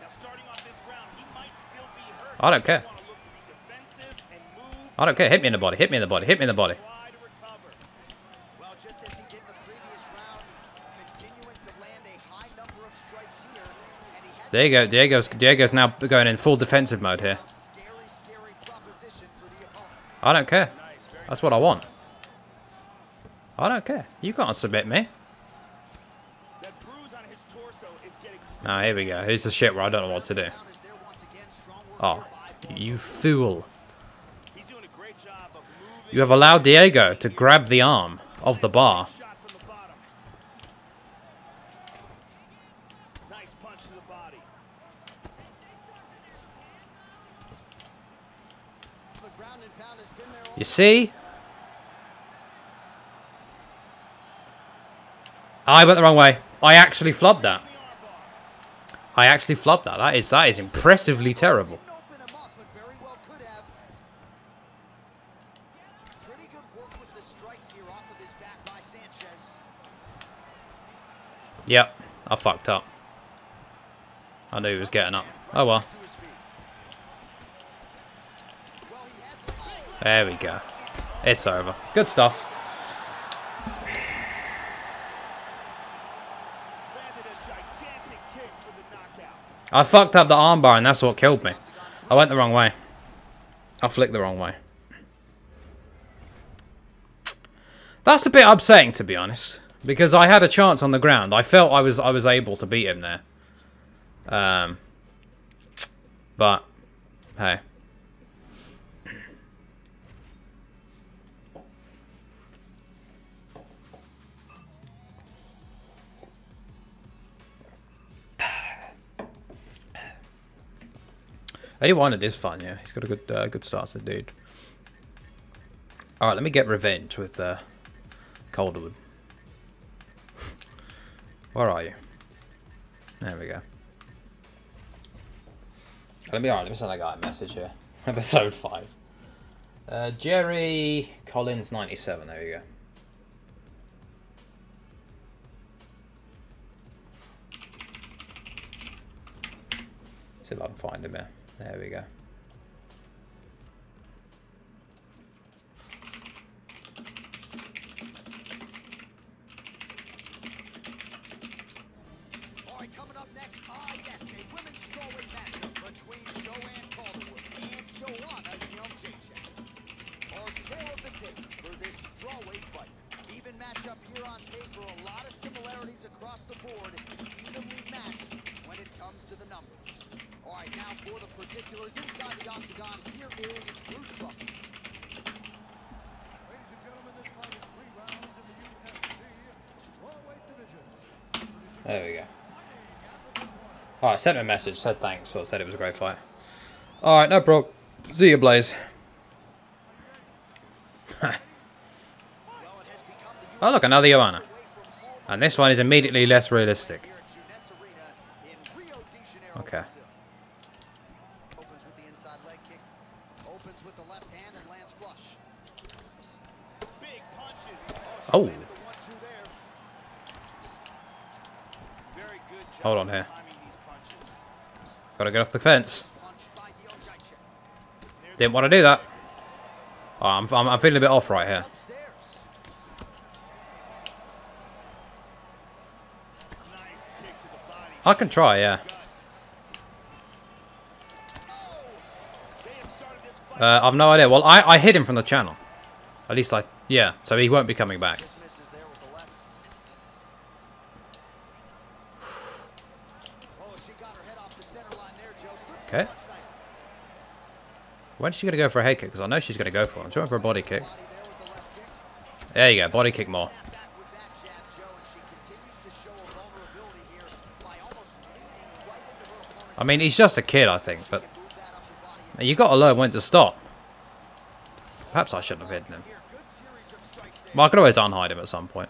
Now, starting off this round, he might still be hurt. I don't care. I don't care. Hit me in the body. Hit me in the body. Hit me in the body. There you go. Diego's Diego's now going in full defensive mode here. I don't care. That's what I want. I don't care. You can't submit me. Getting Now here we go. Here's the shit where I don't know what to do. Down is there once again. Strong work Oh, you fool. You have allowed Diego to grab the arm of the bar. You see? I went the wrong way. I actually flubbed that. I actually flubbed that. That is that is impressively terrible. Yep, I fucked up. I knew he was getting up. Oh well. There we go. It's over. Good stuff. I fucked up the armbar and that's what killed me. I went the wrong way. I flicked the wrong way. That's a bit upsetting to be honest. Because I had a chance on the ground. I felt I was I was able to beat him there. Um But hey. he wanted it is fun, yeah. He's got a good uh, good start, so dude. Alright, let me get revenge with uh, Calderwood. Where are you? There we go. Let me, alright, let me send that guy a message here. Episode 5. Uh, Jerry Collins 97, there you go. See if I can find him here. There we go. between Joanne Calderwood and Joanna Jędrzejczyk. Are four of the tape for this strawweight fight. Even matchup here on paper, a lot of similarities across the board, evenly matched when it comes to the numbers. All right, now for the particulars inside the octagon, here is Bruce Buffer. Ladies and gentlemen, this fight is three rounds in the UFC strawweight division. There we go. Alright, I sent a message, said thanks, so I said it was a great fight. Alright, no problem. See you, Blaze. Well, it has become the oh, look, another Joanna. away from home And this one is immediately less realistic. here at Jeunesse Arena in Rio de Janeiro, Okay. Brazil. Opens with the inside leg kick. Opens with the left hand and lands flush. Big punches. Oh, Hold on here. gotta get off the fence. Didn't want to do that. Oh, I'm, I'm, I'm feeling a bit off right here. I can try, yeah. Uh, I've no idea. Well, I, I hid him from the channel. At least I... Yeah, so he won't be coming back. Okay. When's she going to go for a head kick? Because I know she's going to go for it. I'm trying for a body kick. There you go, body kick more. I mean, he's just a kid, I think, but you got to learn when to stop. Perhaps I shouldn't have hidden him. Well, I could always unhide him at some point.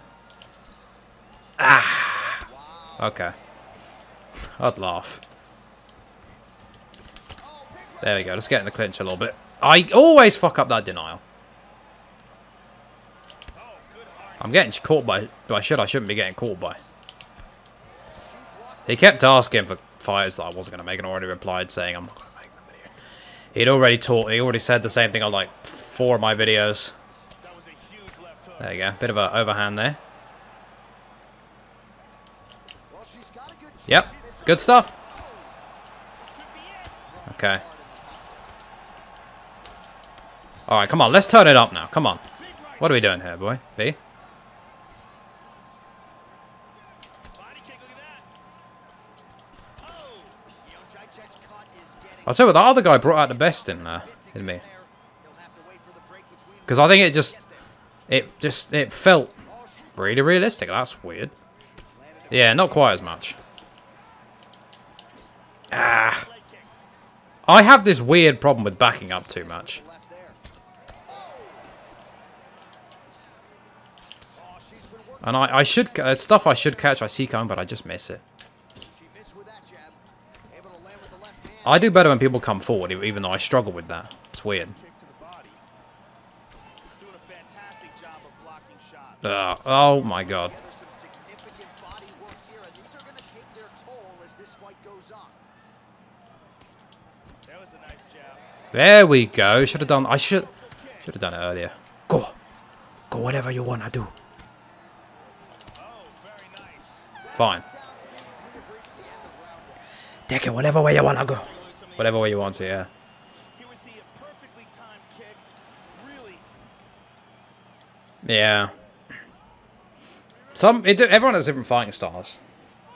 Ah! Okay. I'd laugh. There we go. Let's get in the clinch a little bit. I always fuck up that denial. I'm getting caught by... by shit I shouldn't be getting caught by. He kept asking for fighters that I wasn't going to make and already replied saying I'm not going to make the video. He'd already taught... He already said the same thing on like four of my videos. That was a huge left hook. There you go. Bit of a overhand there. Yep. Good stuff. Okay. Alright, come on. Let's turn it up now. Come on. What are we doing here, boy? B? I'll tell you what, that other guy brought out the best in, uh, bit to in me. there. Because I think it just... It just... It felt really realistic. That's weird. Yeah, not quite as much. Ah. I have this weird problem with backing up too much. And I, I should... Uh, stuff I should catch, I see coming, but I just miss it. I do better when people come forward, even though I struggle with that. It's weird. Uh, oh was a nice jab. There we go. Should have done. I should. Should have done it earlier. Go. Go. Whatever you wanna do. Oh, very nice. Fine. Sounds means we have reached the end of round one. Take it whatever way you wanna go. Whatever way you want to. Yeah. Here Some. It, everyone has different fighting styles.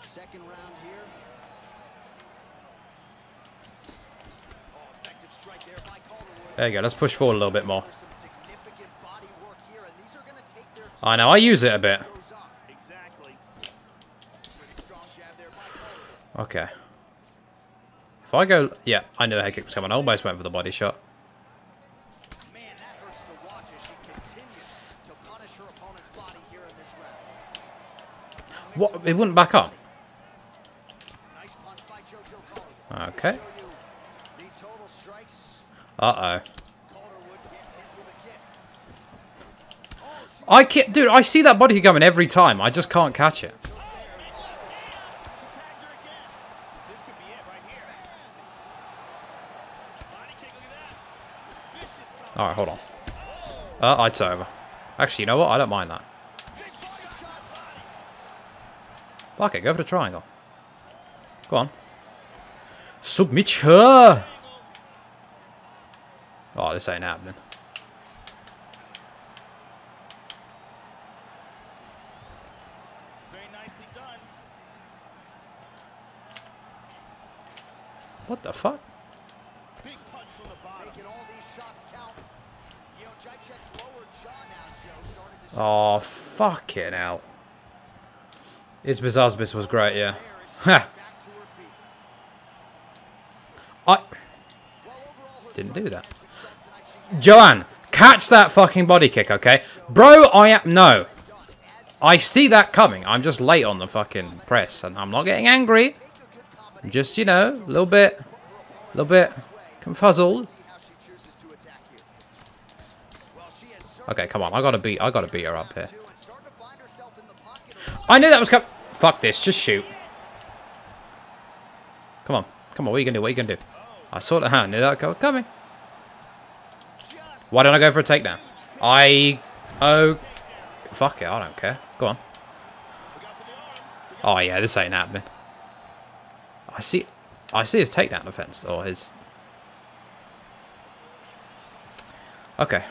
Second round here. Oh, effective strike there by Calderwood. There you go. Let's push forward a little bit more. There's some significant body work here, and these are going to take their toll I know. I use it a bit. as it goes on. exactly. Pretty strong jab there by Calderwood. Okay. If I go, yeah, I knew a head kick was coming. I almost went for the body shot. Man, that hurts to watch as she continues to punish her opponent's body here in this round. What? It wouldn't back up. Nice punch by JoJo Calderwood. Okay. Show you the total strikes. Uh oh. Calderwood gets back with Okay. Uh-oh. I can't, dude. I see that body coming every time. I just can't catch it. She tagged her again. This could be it right here. Body kick, look at that. Vicious comeback. All right, hold on. Uh, it's over. Actually, you know what? I don't mind that. Fuck it, go for the triangle. Go on. Submit her! Oh, this ain't happening. Very nicely done. What the fuck? Big punch from the bottom. Making all these shots count. You know, Jacek's lower jaw now, Joe, starting to Oh, fucking hell. Isbis Osbis was great, yeah. Ha! I didn't do that. Joanne, catch that fucking body kick, okay? Bro, I am... No. I see that coming. I'm just late on the fucking press, and I'm not getting angry. I'm just, you know, a little bit... A little bit confuzzled. Okay, come on. I gotta beat... I gotta beat her up here. I knew that was coming. Fuck this. Just shoot. Come on. Come on. What are you going to do? What are you going to do? I saw that. I knew that guy was coming. Why don't I go for a takedown? I... Oh... Fuck it. I don't care. Go on. Oh, yeah. This ain't happening. I see... I see his takedown defense. Or his... Okay.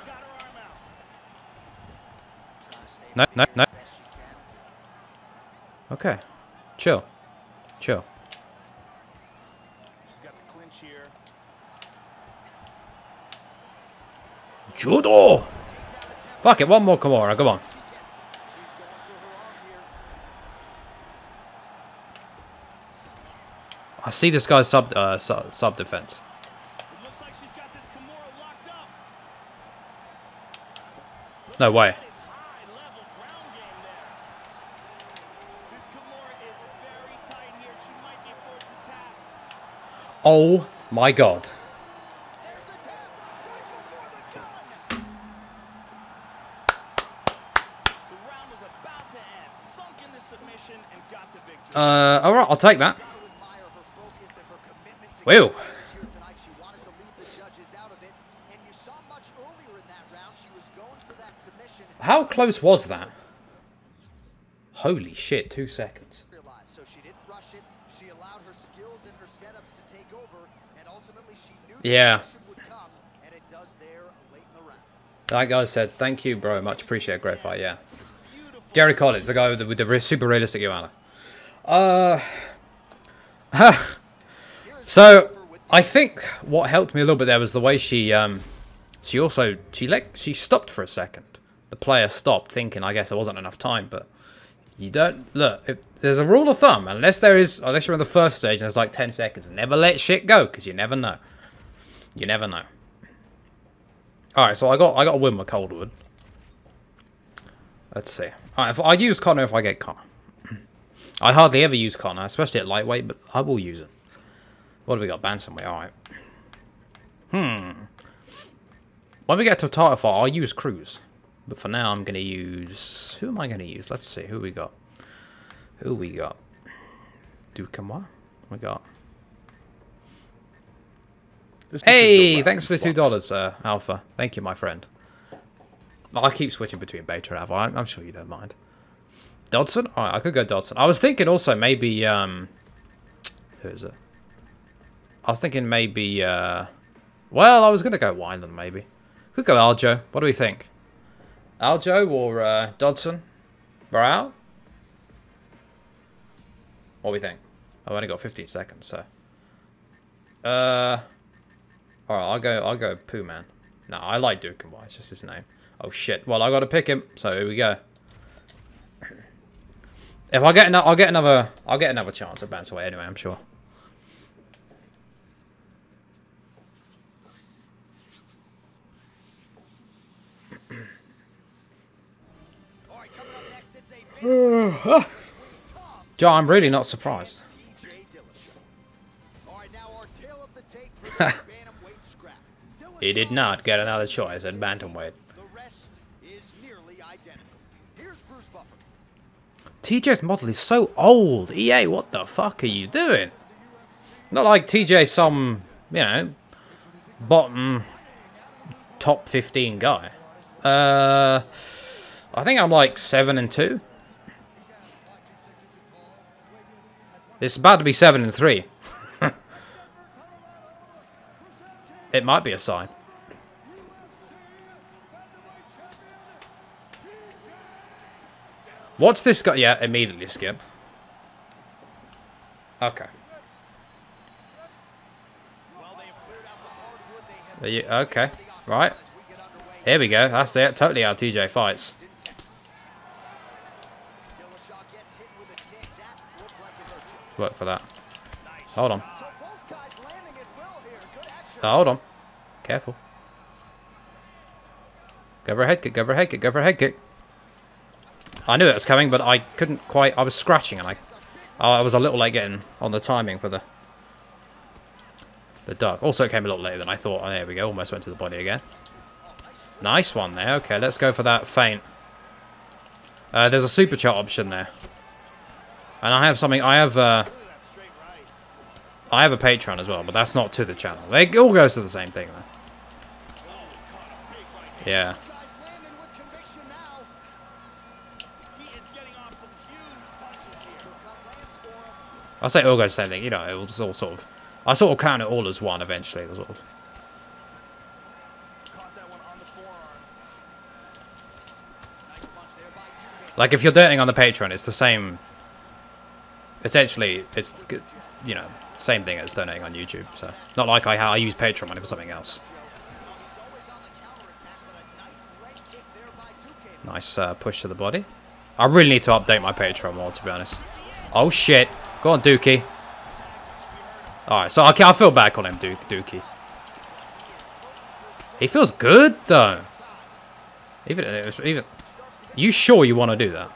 No, no, no. Okay. Chill. Chill. She's got the clinch here. Judo! Fuck it, one more Kimura, come on. She's going for her arm here. I see this guy's sub uh, sub, sub defense. Like she's got this Kimura locked up. No way. Earlier my god. round. She was going for that submission. How close was that? Holy shit, two seconds. realized. So she didn't rush it. She allowed her skills and her setups to take over, and ultimately she knew Yeah. the submission would come, and it does there late in the round. That guy said, thank you, bro. Much appreciated. Great fight, yeah. Jerry Collins, the guy with the, with the super realistic Joanna. Uh, so I think what helped me a little bit there was the way she um she also she let she stopped for a second. The player stopped, thinking I guess there wasn't enough time, but you don't look. If there's a rule of thumb, unless there is, unless you're in the first stage and there's like ten seconds, never let shit go because you never know. You never know. All right, so I got I got a win with Coldwood. Let's see. Right, I use Connor if I get Connor. I hardly ever use Connor, especially at lightweight, but I will use it. What do we got? Bantamweight, alright. Hmm. When we get to a title fight, I'll use Cruz. But for now, I'm going to use... Who am I going to use? Let's see. Who we got? Who we got? Dukamwa? We got... This Hey, thanks for the two dollars, uh, Alpha. Thank you, my friend. I keep switching between beta and alpha. I'm, I'm sure you don't mind. Dodson? I could go Dodson. I was thinking also maybe um who is it? I was thinking maybe uh well, I was gonna go Wineland maybe. Could go Aljo. What do we think? Aljo or uh, Dodson? Brow? What do we think? I've only got 15 seconds, so. Uh Alright, I'll go I'll go Pooh Man. No, I like Duke and White, it's just his name. Oh shit. Well I gotta pick him, so here we go. If I get another I'll get another I'll get another chance at Bantamweight anyway, I'm sure. All right, coming up next, it's a big Tom Joe, I'm really not surprised. He did not get another choice at bantamweight. TJ's model is so old. EA, what the fuck are you doing? Not like TJ some, you know, bottom top 15 guy. Uh I think I'm like 7 and 2. It's about to be 7 and 3. It might be a sign. What's this guy? Yeah, immediately skip. Okay. You- okay. Right. Here we go. That's it. Totally how TJ fights. Work for that. Hold on. Oh, hold on. Careful. Go for a head kick. Go for a head kick. Go for a head kick. I knew it was coming, but I couldn't quite. I was scratching and I, I was a little late getting on the timing for the the duck. Also, came a little later than I thought. Oh, there we go. Almost went to the body again. Nice one there. Okay, let's go for that feint. Uh, there's a super chat option there, and I have something. I have. Uh, I have a Patreon as well, but that's not to the channel. It all goes to the same thing, though. Yeah. I say it all goes the same thing. You know, it was all sort of... I sort of count it all as one eventually. Sort of. Like, if you're donating on the Patreon, it's the same... Essentially, it's, you know, same thing as donating on YouTube. So, not like I, I use Patreon money for something else. Nice uh, push to the body. I really need to update my Patreon more, to be honest. Oh, shit. Go on, Dookie. Alright, so okay, I feel back on him, Duke, Dookie. He feels good, though. Even, even... You sure you want to do that?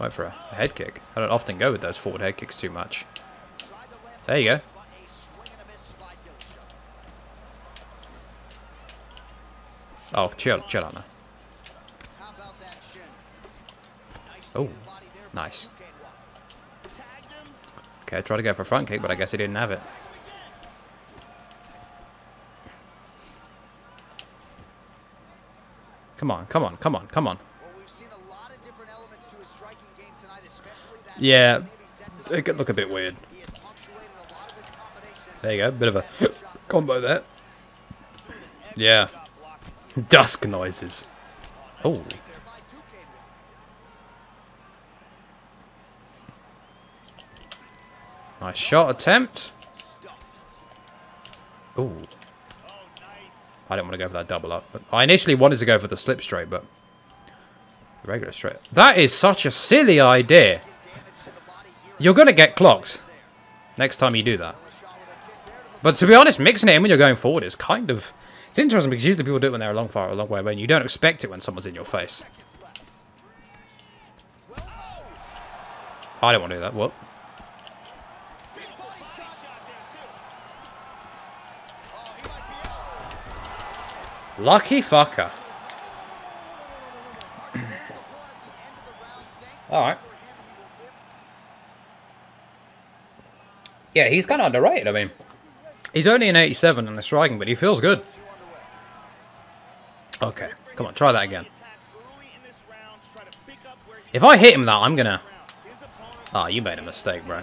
Wait for a head kick. I don't often go with those forward head kicks too much. Tried There you go. Oh, chill, chill out now. Oh, nice. Okay, try to go for a front kick, but I guess he didn't have it. Come on, come on, come on, come on. Yeah, it could look a bit weird. He has punctuated a lot of his combinations. There you go, bit of a combo there. Yeah. Dusk noises. Oh, nice shot attempt. Ooh. Oh. I didn't want to go for that double up. But I initially wanted to go for the slip straight, but regular straight. That is such a silly idea. You're going to get clocked next time you do that. But to be honest, mixing it in when you're going forward is kind of... It's interesting because usually people do it when they're a long far, a long way away, and you don't expect it when someone's in your face. I don't want to do that. What? Lucky fucker. Alright. Yeah, he's kind of underrated. I mean, he's only an 87 in the striking, but he feels good. Okay, come on, try that again. If I hit him that, I'm gonna... Ah, you made a mistake, bro.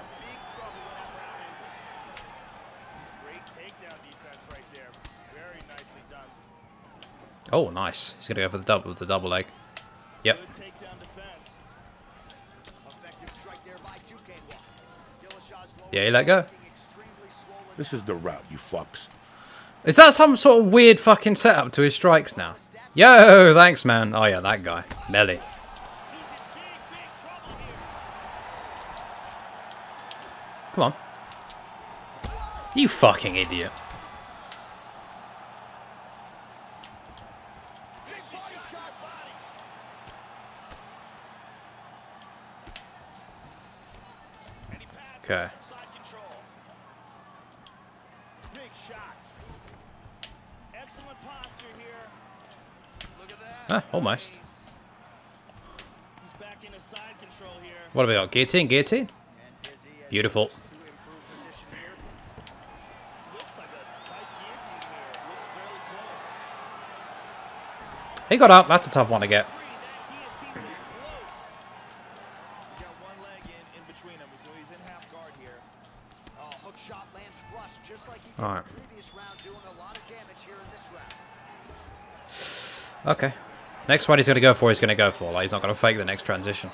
Oh, nice. He's gonna go for the double, the double leg. Yep. Yeah, he let go. This is the route, you fucks. Is that some sort of weird fucking setup to his strikes now? Yo, thanks, man. Oh, yeah, that guy. Melly. Come on. You fucking idiot. Okay. A tight guillotine here. Looks fairly Beautiful. He got up. That's a tough one to get. Three, that guillotine was close. He's got one leg in, in between them, so he's in half guard here. Oh, hook shot lands flush, just like he did All right. the previous round, doing a lot of damage here in this round. Okay. Next one he's going to go for, he's going to go for. Like, he's not going to fake the next transition.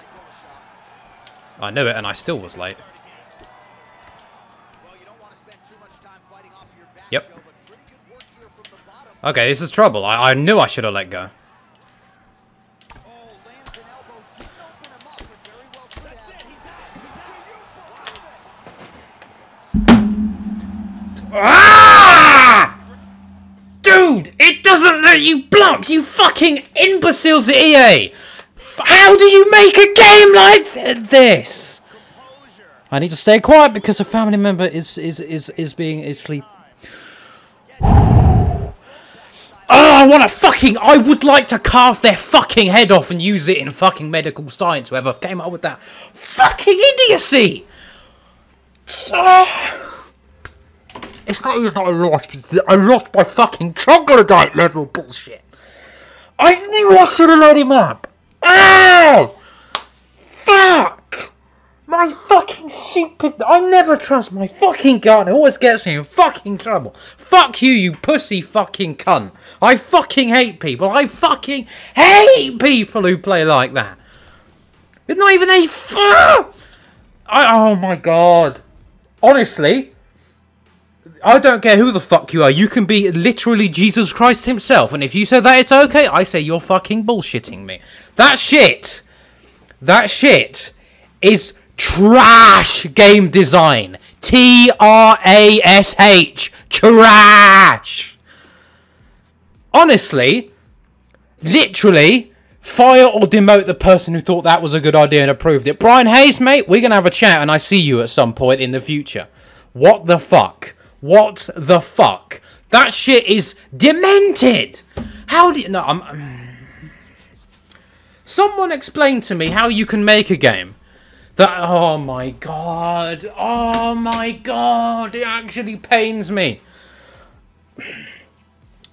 I knew it, and I still was late. Yep. Okay, this is trouble. I, I knew I should have let go. Ah! Dude, it doesn't let you block, you fucking imbeciles at EA! How do you make a game like th- this? I need to stay quiet because a family member is is is is being is sleep. Oh, I want to fucking. I would like to carve their fucking head off and use it in fucking medical science. Whoever came up with that fucking idiocy. Ah. It's not even I lost. I lost my fucking troglodyte level bullshit. I knew I should have let him up. Oh! Fuck! My fucking stupid. I never trust my fucking gun. It always gets me in fucking trouble. Fuck you, you pussy fucking cunt. I fucking hate people. I fucking hate people who play like that. It's not even a. I, oh my god. Honestly, I don't care who the fuck you are. You can be literally Jesus Christ himself. And if you say that it's okay, I say you're fucking bullshitting me. That shit. That shit is trash game design. T R A S H. Trash. Honestly, literally, fire or demote the person who thought that was a good idea and approved it. Brian Hayes, mate, we're going to have a chat and I see you at some point in the future. What the fuck? What the fuck? That shit is demented. How do you. No, I'm. Someone explain to me how you can make a game that. Oh my god. Oh my god. It actually pains me.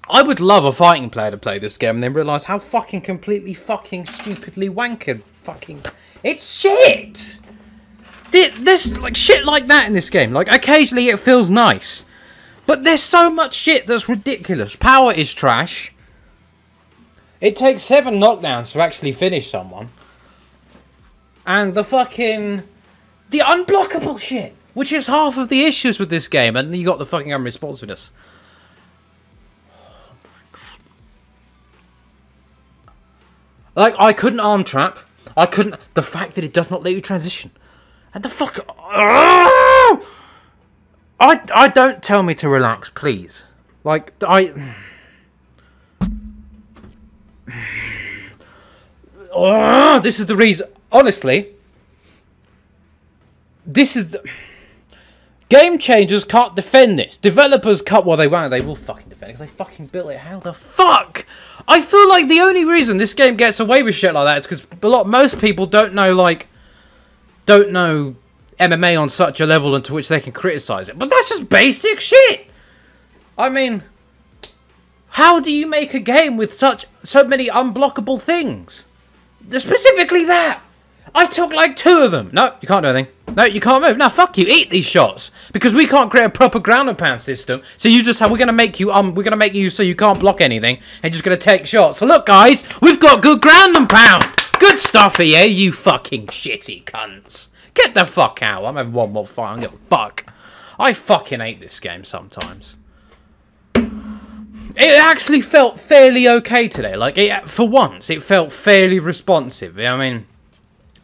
I would love a fighting player to play this game and then realise how fucking completely fucking stupidly wankered fucking. It's shit! There- There's like shit like that in this game. Like occasionally it feels nice. But there's so much shit that's ridiculous. Power is trash. It takes seven knockdowns to actually finish someone. And the fucking. The unblockable shit! Which is half of the issues with this game, and you got the fucking unresponsiveness. Like, I couldn't arm trap. I couldn't. The fact that it does not let you transition. And the fuck. Ah! I, I don't tell me to relax, please. Like, I. Oh, this is the reason. Honestly, this is the. Game changers can't defend this. Developers can't. Well, they won't. They will fucking defend it because they fucking built it. How the fuck? I feel like the only reason this game gets away with shit like that is because a lot most people don't know like don't know MMA on such a level into which they can criticize it. But that's just basic shit. I mean, how do you make a game with such so many unblockable things? Specifically that. I took like two of them. No, you can't do anything. No, you can't move. Now, fuck you. Eat these shots because we can't create a proper ground and pound system. So you just have. We're gonna make you. Um, we're gonna make you so you can't block anything and just gonna take shots. So look, guys, we've got good ground and pound. Good stuff here, you fucking shitty cunts. Get the fuck out. I'm having one more fight. I don't give a fuck. I fucking hate this game sometimes. It actually felt fairly okay today. Like, it, for once, it felt fairly responsive. I mean,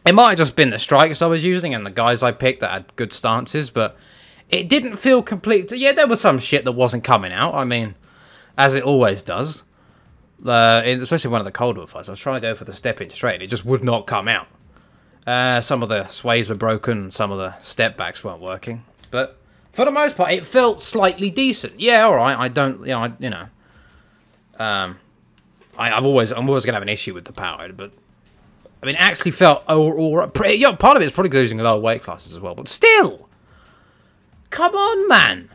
it might have just been the strikes I was using and the guys I picked that had good stances, but it didn't feel complete. Yeah, there was some shit that wasn't coming out. I mean, as it always does. Uh, especially one of the Cold fights. I was trying to go for the step in straight. And it just would not come out. Uh, some of the sways were broken. Some of the step backs weren't working. But for the most part, it felt slightly decent. Yeah, all right. I don't, you know, I, you know. Um, I, I've always, I'm always gonna have an issue with the power, but I mean, it actually felt all, all right. Pretty, yeah, part of it's probably losing lower weight classes as well, but still, come on, man.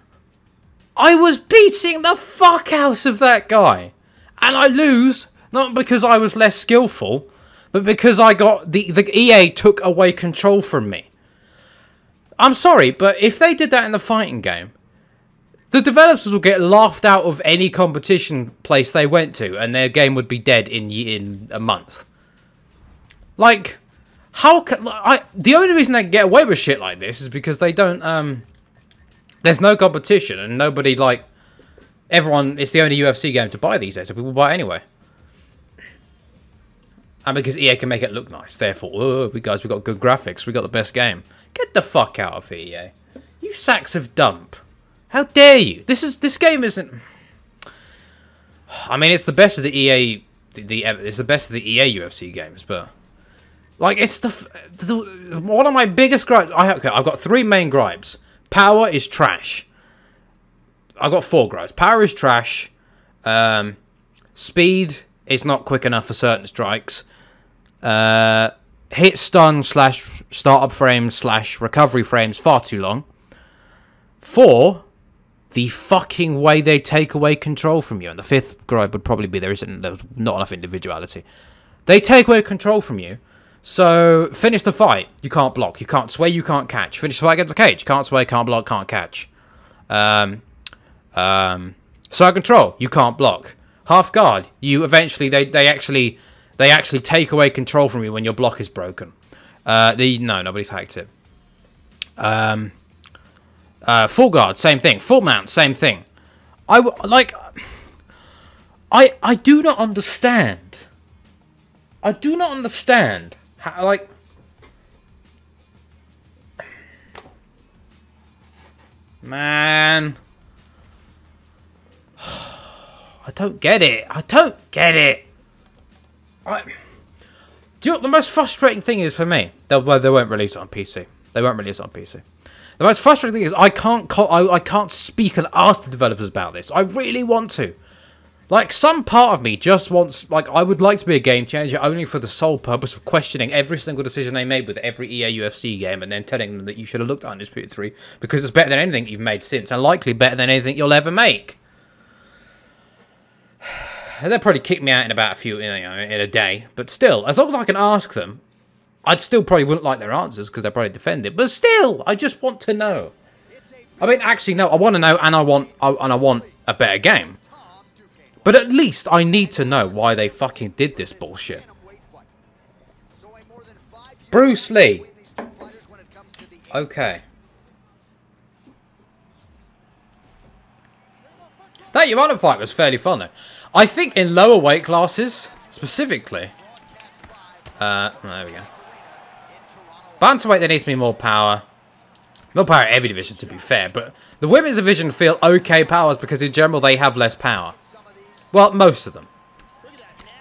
I was beating the fuck out of that guy, and I lose not because I was less skillful, but because I got the the EA took away control from me. I'm sorry, but if they did that in the fighting game, the developers will get laughed out of any competition place they went to, and their game would be dead in in a month. Like, how can I? The only reason they get away with shit like this is because they don't. Um, there's no competition, and nobody like everyone. It's the only UFC game to buy these days, so people buy it anyway. And because EA can make it look nice, therefore, oh, we guys, we got good graphics, we got the best game. Get the fuck out of here, EA. You sacks of dump. How dare you? This is this game isn't. I mean, it's the best of the EA. The, the it's the best of the EA UFC games, but like it's the, the one of my biggest gripes. I okay, I've got three main gripes. Power is trash. I've got four gripes. Power is trash. Um, speed is not quick enough for certain strikes. Uh, hit stun slash startup frames slash recovery frames far too long. Four, the fucking way they take away control from you. And the fifth gripe would probably be there isn't there's not enough individuality. They take away control from you. So finish the fight, you can't block, you can't sway, you can't catch. Finish the fight against the cage, can't sway, can't block, can't catch. Um, um, side control, you can't block. Half guard, you eventually they, they actually they actually take away control from you when your block is broken. Uh, the no, nobody's hacked it. Um, uh, full guard, same thing. Full mount, same thing. I like. I I do not understand. I do not understand how like. Man. I don't get it. I don't get it. I. Do you know what the most frustrating thing is for me? They'll, well, they won't release it on PC. They won't release it on PC. The most frustrating thing is I can't I, I can't speak and ask the developers about this. I really want to. Like some part of me just wants like I would like to be a game changer only for the sole purpose of questioning every single decision they made with every EA UFC game and then telling them that you should have looked at Undisputed 3 because it's better than anything you've made since and likely better than anything you'll ever make. They'll probably kick me out in about a few, you know, in a day. But still, as long as I can ask them, I'd still probably wouldn't like their answers because they'll probably defend it. But still, I just want to know. I mean, actually, no, I want to know, and I want, I, and I want a better game. But at least I need to know why they fucking did this bullshit. Bruce Lee. Okay. That Yamada fight was fairly fun though. I think in lower weight classes, specifically. Uh, there we go. Bantamweight, there needs to be more power. More power in every division, to be fair, but the women's division feel okay powers because in general they have less power. Well, most of them.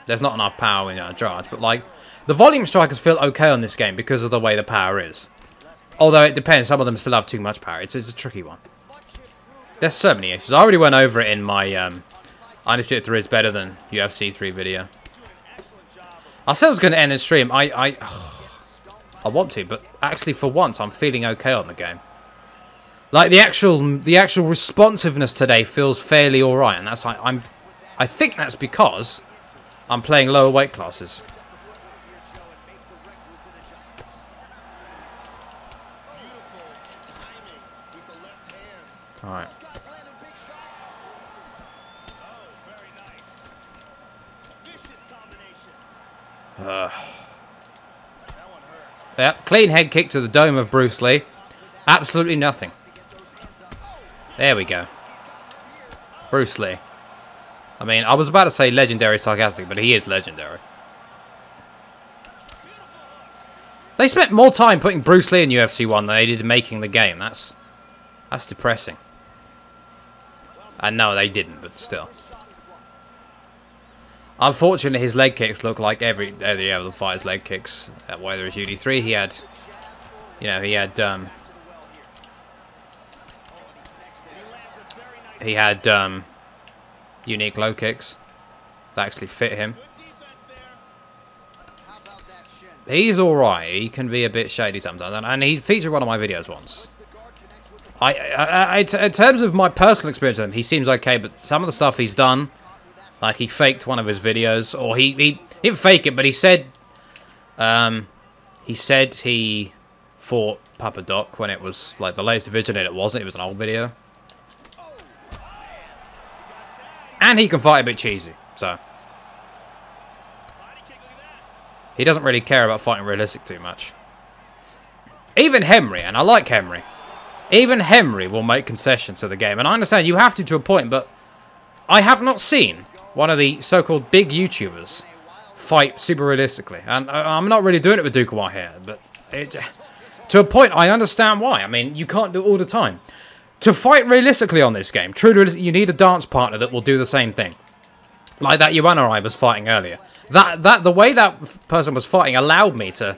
There's not enough power in charge, but like, the volume strikers feel okay on this game because of the way the power is. Although it depends, some of them still have too much power. It's, it's a tricky one. There's so many issues. I already went over it in my um, Undisputed 3 is better than UFC 3 video. I said I was going to end the stream. I, I, I want to, but actually for once I'm feeling okay on the game. Like the actual, the actual responsiveness today feels fairly alright, and that's I, I'm, I think that's because I'm playing lower weight classes. All right. Yeah, clean head kick to the dome of Bruce Lee. Absolutely nothing. There we go. Bruce Lee. I mean, I was about to say legendary sarcastic, but he is legendary. They spent more time putting Bruce Lee in UFC 1 than they did making the game. That's that's depressing. And no, they didn't, but still. Unfortunately, his leg kicks look like every other fighter's leg kicks. Uh, whether it's UD3, he had, you know, he had, um, he had um, unique low kicks that actually fit him. He's all right. He can be a bit shady sometimes, and, and he featured one of my videos once. I, I, I, in terms of my personal experience with him, he seems okay, but some of the stuff he's done, like he faked one of his videos, or he, he, didn't fake it, but he said, um, he said he fought Papa Doc when it was like the latest division, and it wasn't. It was an old video. And he can fight a bit cheesy, so he doesn't really care about fighting realistic too much. Even Henry, and I like Henry, even Henry will make concessions to the game, and I understand you have to to a point, but I have not seen one of the so-called big YouTubers fight super realistically, and I'm not really doing it with Dukawa here, but it, to a point, I understand why. I mean, you can't do it all the time. To fight realistically on this game, true you need a dance partner that will do the same thing like that Yuana I was fighting earlier. That that the way that person was fighting allowed me to,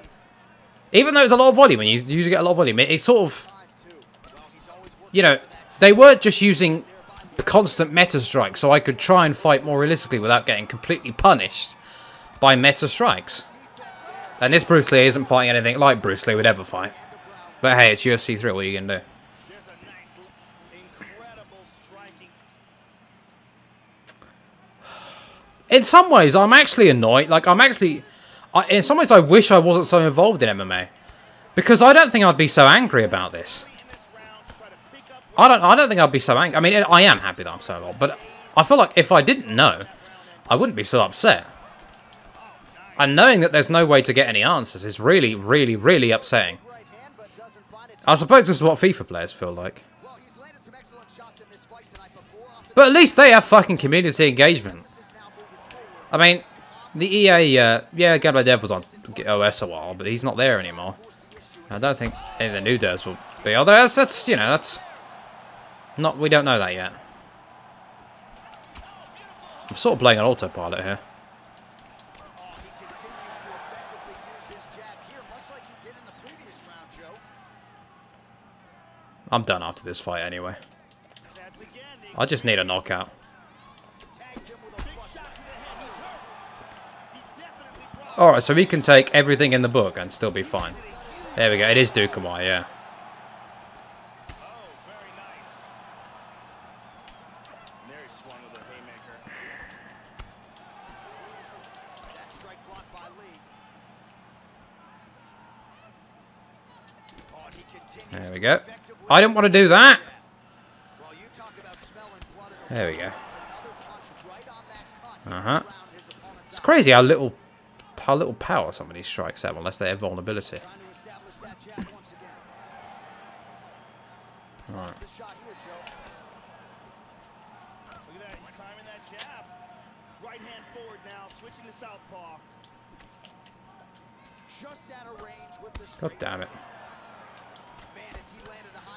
even though it's a lot of volume and you usually get a lot of volume, it, it sort of, you know, they weren't just using constant meta strikes, so I could try and fight more realistically without getting completely punished by meta strikes. And this Bruce Lee isn't fighting anything like Bruce Lee would ever fight. But hey, it's UFC 3, what are you do? Nice, incredible striking. in some ways, I'm actually annoyed. Like, I'm actually... I, in some ways, I wish I wasn't so involved in MMA. Because I don't think I'd be so angry about this. I don't I don't think I'd be so angry. I mean, I am happy that I'm so involved. But I feel like if I didn't know, I wouldn't be so upset. And knowing that there's no way to get any answers is really, really, really upsetting. I suppose this is what FIFA players feel like. But at least they have fucking community engagement. I mean, the EA, uh, yeah, Dev was on OS a while, but he's not there anymore. I don't think any of the new devs will be. Although that's, that's you know, that's not. We don't know that yet. I'm sort of playing an autopilot here. He he. I'm done after this fight anyway. I just need a knockout. Alright, so we can take everything in the book and still be fine. There we go. It is Dukamai, yeah. Oh, very nice. And there he swung with a haymaker. That strike blocked by Lee. Oh, and he continues There we go. I didn't want to do that. There we go. Uh-huh. It's crazy how little how little power some of these strikes have unless they have vulnerability. Right hand forward now,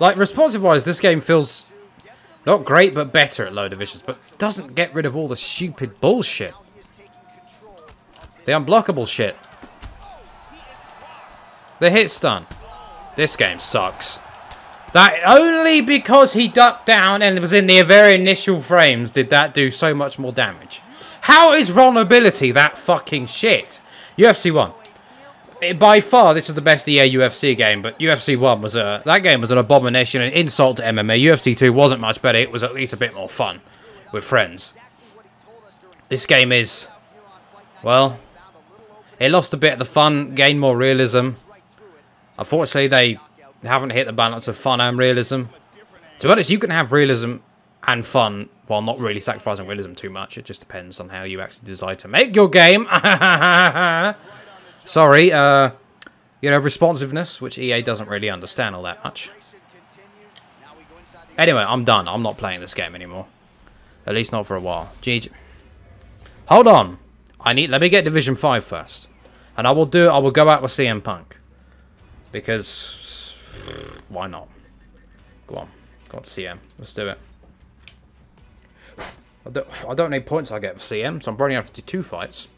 Like, responsive wise, this game feels not great, but better at low divisions, but doesn't get rid of all the stupid bullshit. The unblockable shit. The hit stun. This game sucks. That only because he ducked down and was in the very initial frames did that do so much more damage. How is vulnerability that fucking shit? UFC 1. By far, this is the best EA UFC game, but UFC 1 was a... That game was an abomination, an insult to MMA. UFC 2 wasn't much better. It was at least a bit more fun with friends. This game is... Well, it lost a bit of the fun, gained more realism. Unfortunately, they haven't hit the balance of fun and realism. To be honest, you can have realism and fun while not really sacrificing realism too much. It just depends on how you actually decide to make your game. Sorry, uh, you know, responsiveness, which EA doesn't really understand all that much. Anyway, I'm done. I'm not playing this game anymore. At least not for a while. GG. Hold on. I need. Let me get Division 5 first. And I will do. I will go out with CM Punk. Because. Why not? Go on. Go on, CM. Let's do it. I don't, I don't need points I get for CM, so I'm running after two fights.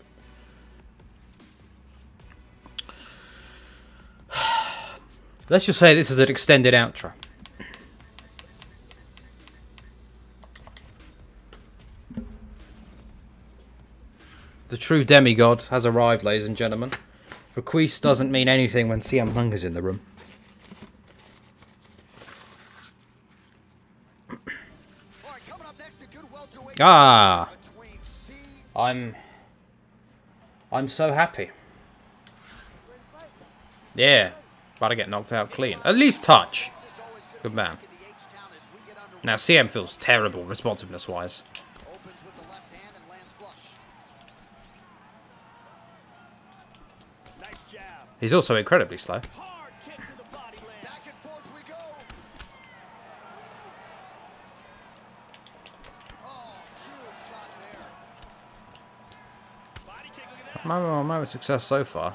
Let's just say this is an extended outro. The true demigod has arrived, ladies and gentlemen. Request doesn't mean anything when CM Punk is in the room. Ah! I'm... I'm so happy. next, about to get knocked out clean. At least touch. Good man. Now, CM feels terrible responsiveness-wise. He's also incredibly slow. My, my, my success so far.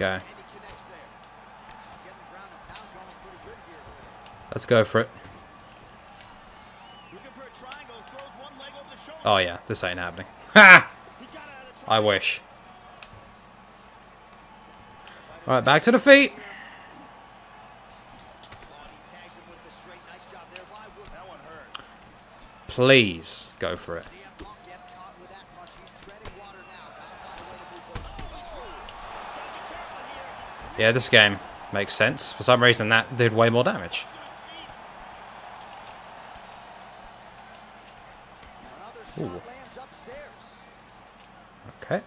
Okay. Let's go for it. Oh, yeah. This ain't happening. Ha! I wish. All right, back to the feet. Please go for it. Yeah, this game makes sense. For some reason, that did way more damage. Ooh. Okay.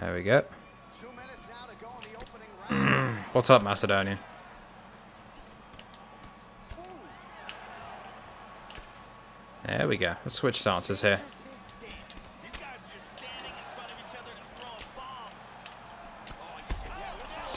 There we go. What's up, Macedonian? There we go. Let's switch stances here.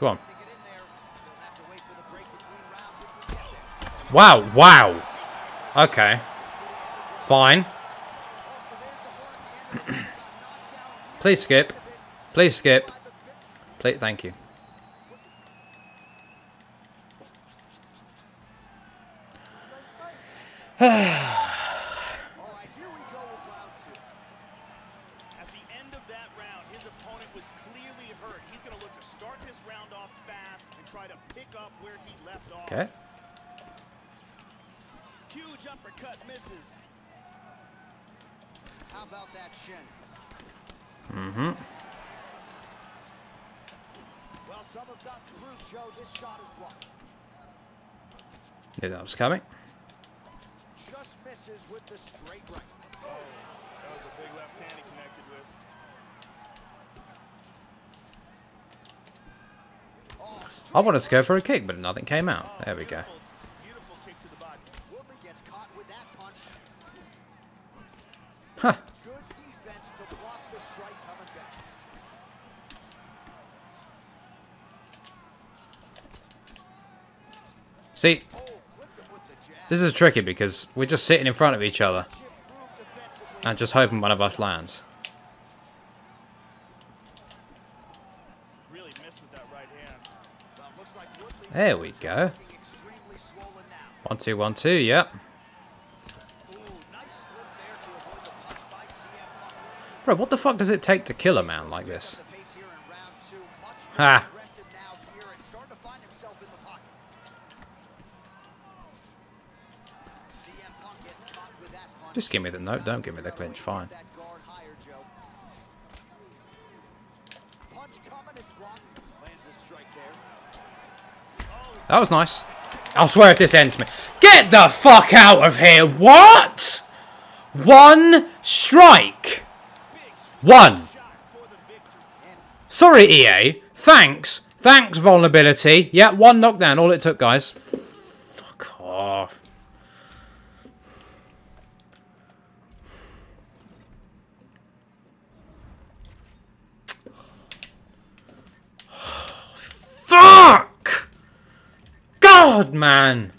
Come on. Wow, wow. Okay. Fine. Please skip. Please skip. Please, thank you. coming. Just misses with the straight right. That was a big left hand he connected with. I wanted to go for a kick, but nothing came out. Oh, there we go. Beautiful, huh. See, this is tricky because we're just sitting in front of each other and just hoping one of us lands. There we go. One, two, one, two, yep. Bro, what the fuck does it take to kill a man like this? Ha! Just give me the... No, don't give me the clinch. Fine. That was nice. I'll swear if this ends me. Get the fuck out of here. What? One strike. One. Sorry, EA. Thanks. Thanks, vulnerability. Yeah, one knockdown. All it took, guys. Man!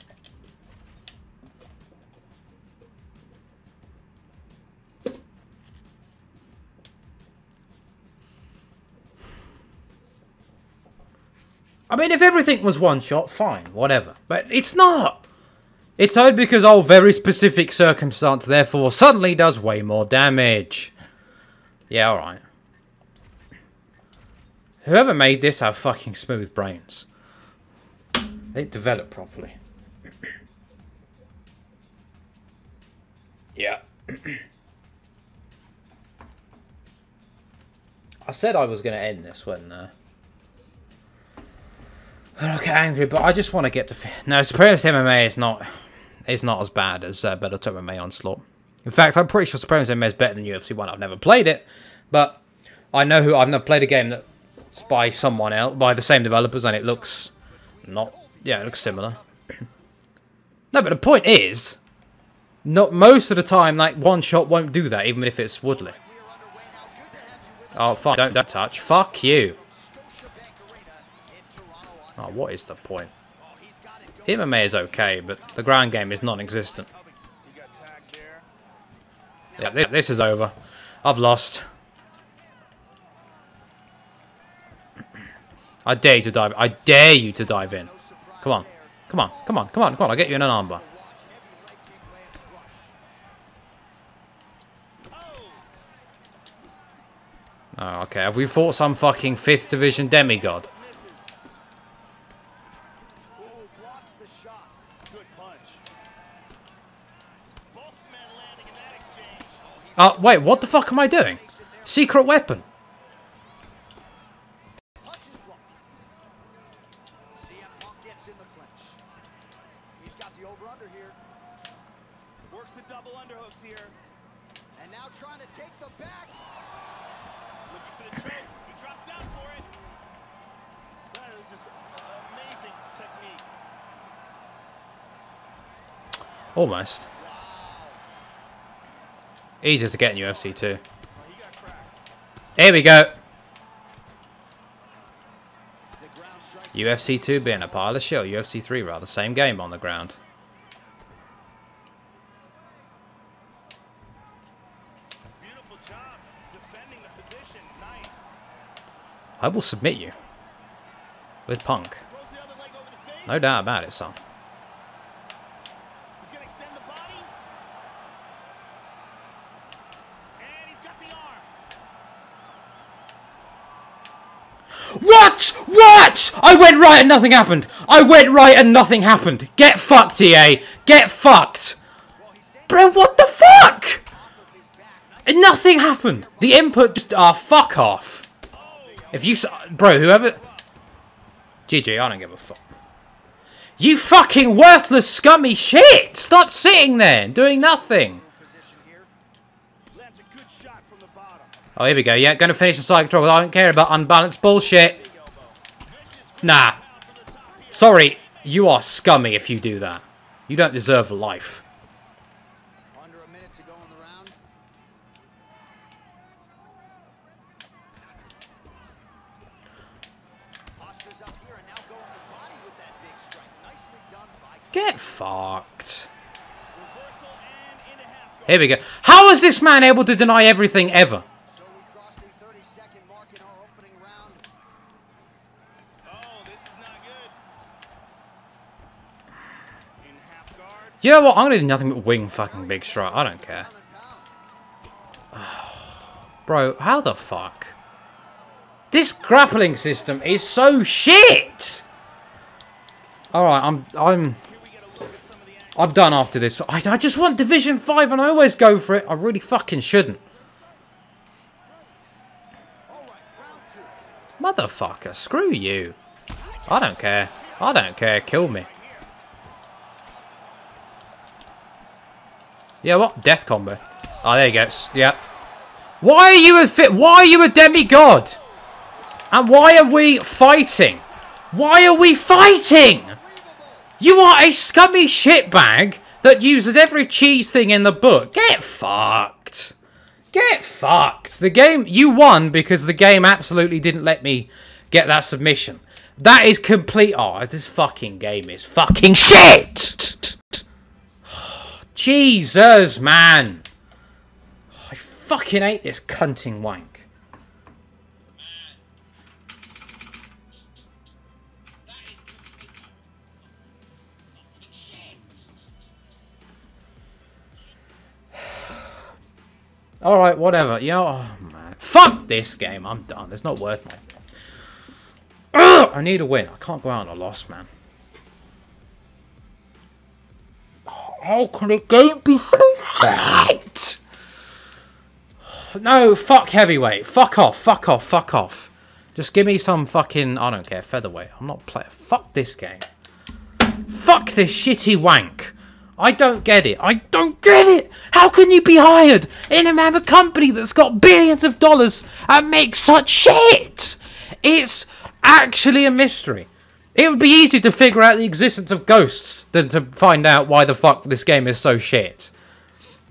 I mean, if everything was one shot, fine, whatever. But it's not! It's only because of very specific circumstance, therefore, suddenly does way more damage. Yeah, alright. Whoever made this have fucking smooth brains. They develop properly. yeah. I said I was going to end this when... Uh, I don't get angry, but I just want to get to... No, Supremacy MMA is not... Is not as bad as uh, Bellator MMA Onslaught. In fact, I'm pretty sure Supremacy MMA is better than UFC 1. I've never played it, but I know who... I've never played a game that's by someone else, by the same developers, and it looks not... Yeah, it looks similar. no, but the point is... Not most of the time, like, one shot won't do that, even if it's Woodley. Oh, fuck, Don't, don't touch. Fuck you. Oh, what is the point? MMA is okay, but the ground game is non-existent. Yeah, thi- this is over. I've lost. I dare you to dive. I dare you to dive in. Come on. Come on. Come on. Come on. Come on. I'll get you in an armbar. Oh, okay. Have we fought some fucking 5th division demigod? Oh, wait. What the fuck am I doing? Secret weapon. Punch is blocked. CM Punk gets in the clinch. He's got the over-under here. Works the double underhooks here. And now trying to take the back. Looking for the choke. He drops down for it. That is just amazing technique. Almost. Easier to get in UFC too. He got cracked. Here we go. The ground strikes. UFC 2 being a pile of shit. UFC 3 rather. Same game on the ground. Beautiful job defending the position. Nice. I will submit you. With Punk. Throws the other leg over the face. No doubt about it, son. He's going to extend the body. And he's got the arm. What? What? I went right and nothing happened. I went right and nothing happened. Get fucked, EA. Get fucked. Bro, what the fuck? And nothing happened. The input just... Ah, fuck off. If you... Bro, whoever... GG, I don't give a fuck. You fucking worthless, scummy shit! Stop sitting there doing nothing. Position here. Lands a good shot from the bottom. Oh, here we go. Yeah, gonna finish the side control. I don't care about unbalanced bullshit. Nah. Sorry, you are scummy if you do that. You don't deserve life. To going to Get fucked. Here we go. How is this man able to deny everything ever? So we crossed the 30 second mark in our opening round. Oh, this is not good. In half guard. You know what? I'm gonna do nothing but wing fucking big strike. I don't care. Bro, how the fuck? This grappling system is so shit! Alright, I'm I'm. I'm done after this. I, I just want Division 5 and I always go for it. I really fucking shouldn't. Motherfucker, screw you. I don't care. I don't care. Kill me. Yeah, what? Death combo. Oh, there you go. S- Yeah. Why are you a fit? Why are you a demigod? And why are we fighting? Why are we fighting? You are a scummy shitbag that uses every cheese thing in the book. Get fucked. Get fucked. The game, you won because the game absolutely didn't let me get that submission. That is complete. Oh, this fucking game is fucking shit. Jesus, man. I fucking hate this cunting wank. Alright, whatever. You know, oh, man. Fuck this game. I'm done. It's not worth my... I need a win. I can't go out on a loss, man. How can a game be so shit? No, fuck heavyweight. Fuck off, fuck off, fuck off. Just give me some fucking, I don't care, featherweight. I'm not playing. Fuck this game. Fuck this shitty wank. I don't get it. I don't get it. How can you be hired in a company that's got billions of dollars and makes such shit? It's actually a mystery. It would be easier to figure out the existence of ghosts than to find out why the fuck this game is so shit.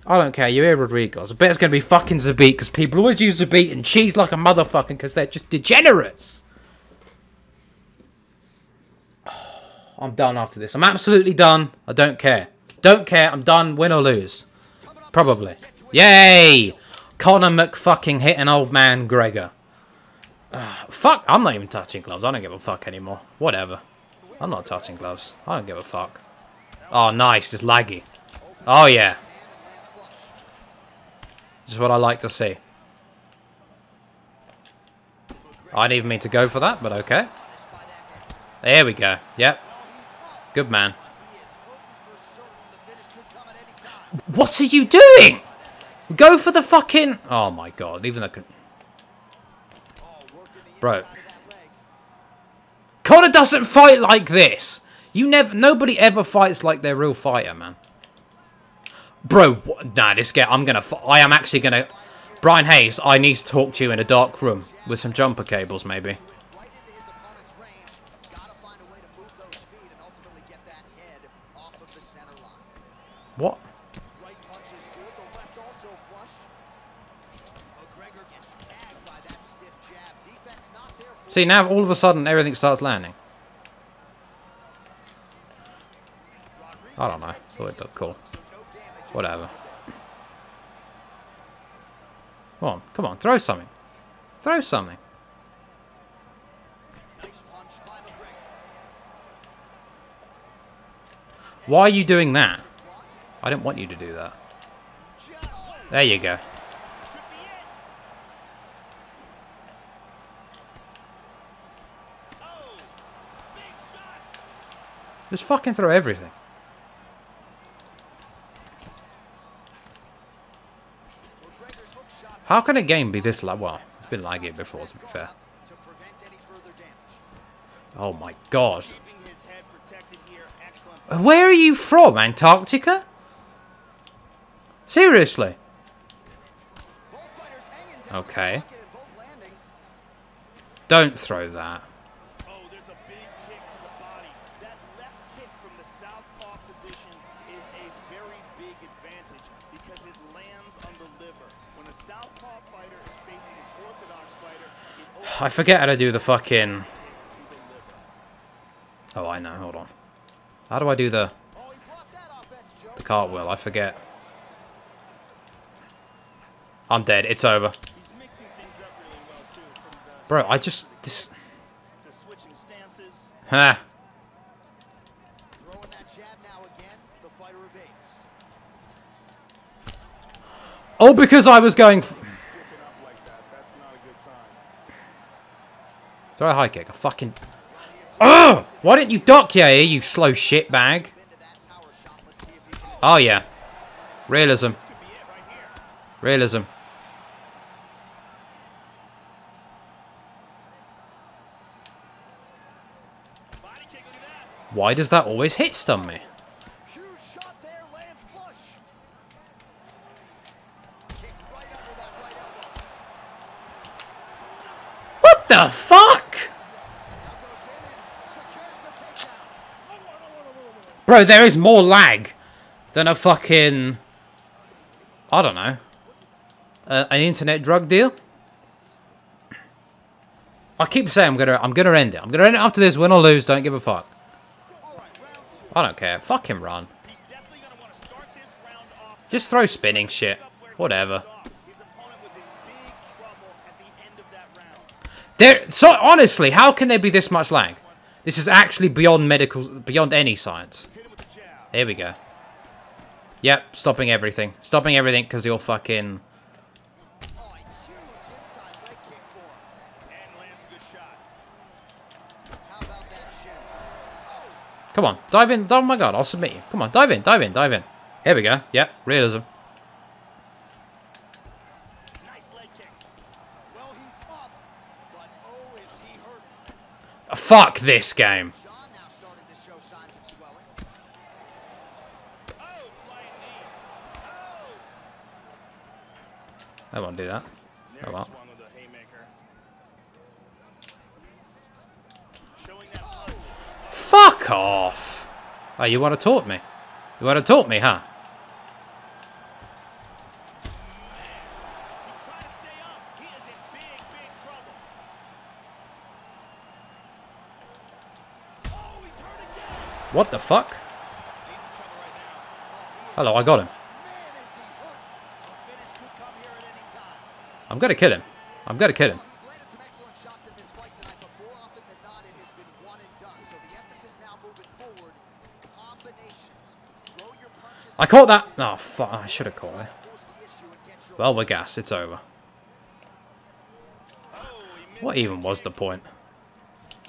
I don't care. you hear Rodriguez. I bet it's going to be fucking Zabit because people always use Zabit and cheese like a motherfucking because they're just degenerates. I'm done after this. I'm absolutely done. I don't care. Don't care. I'm done. Win or lose. Probably. Yay! Conor McFucking hit an old man Gregor. Ah, fuck. I'm not even touching gloves. I don't give a fuck anymore. Whatever. I'm not touching gloves. I don't give a fuck. Oh, nice. Just laggy. Oh, yeah. This is what I like to see. I didn't even mean to go for that, but okay. There we go. Yep. Good man. What are you doing? Go for the fucking... Oh my god, even the... Bro. Conor doesn't fight like this. You never... Nobody ever fights like they're real fighter, man. Bro, what, nah, this guy... I'm gonna... I am actually gonna... Brian Hayes, I need to talk to you in a dark room with some jumper cables, maybe. See, now all of a sudden everything starts landing. I don't know. Thought it looked cool. Whatever. Come on, come on, throw something. Throw something. Why are you doing that? I didn't want you to do that. There you go. Just fucking throw everything. How can a game be this? Well, it's been laggy before, to be fair. Oh my god. Where are you from, Antarctica? Seriously? Okay. Don't throw that. I forget how to do the fucking... Oh, I know. Hold on. How do I do the, the cartwheel? I forget. I'm dead. It's over. Bro, I just... This... Ha. Oh, because I was going... F Stiffen up like that. That's not a good sign. Throw a high kick. I fucking... Oh! Why didn't you duck, yeah, you slow shit bag? Oh, yeah. Realism. Realism. Why does that always hit stun me? What the fuck? Now goes in and secures the takedown. Bro, there is more lag than a fucking... I don't know. Uh, an internet drug deal? I keep saying I'm gonna I'm gonna end it. I'm gonna end it after this, win or lose, don't give a fuck. I don't care. Fuck him, run. Just throw spinning shit. Whatever. There so honestly, how can there be this much lag? This is actually beyond medical beyond any science. Hit him with the jab. Here we go. Yep, stopping everything. Stopping everything because you're fucking... Come on, dive in. Oh my god, I'll submit you. Come on, dive in, dive in, dive in. Here we go. Yep, realism. Fuck this game. Shaw now starting to show signs of swelling. Oh, flying knee. Oh. I won't do that. Oh well. swung with a haymaker. Showing that punch. Fuck off. Oh, you want to taunt me? You want to taunt me, huh? He's trying to stay up. He is in big, big trouble. Oh, he's hurt again. What the fuck? He's in trouble right now. Hello, I got him. The emphasis him. I'm going to your him. I caught that. Oh, fuck. I should have caught it. Force the issue and get your Well, we're gas. It's over. Oh, What even was the point?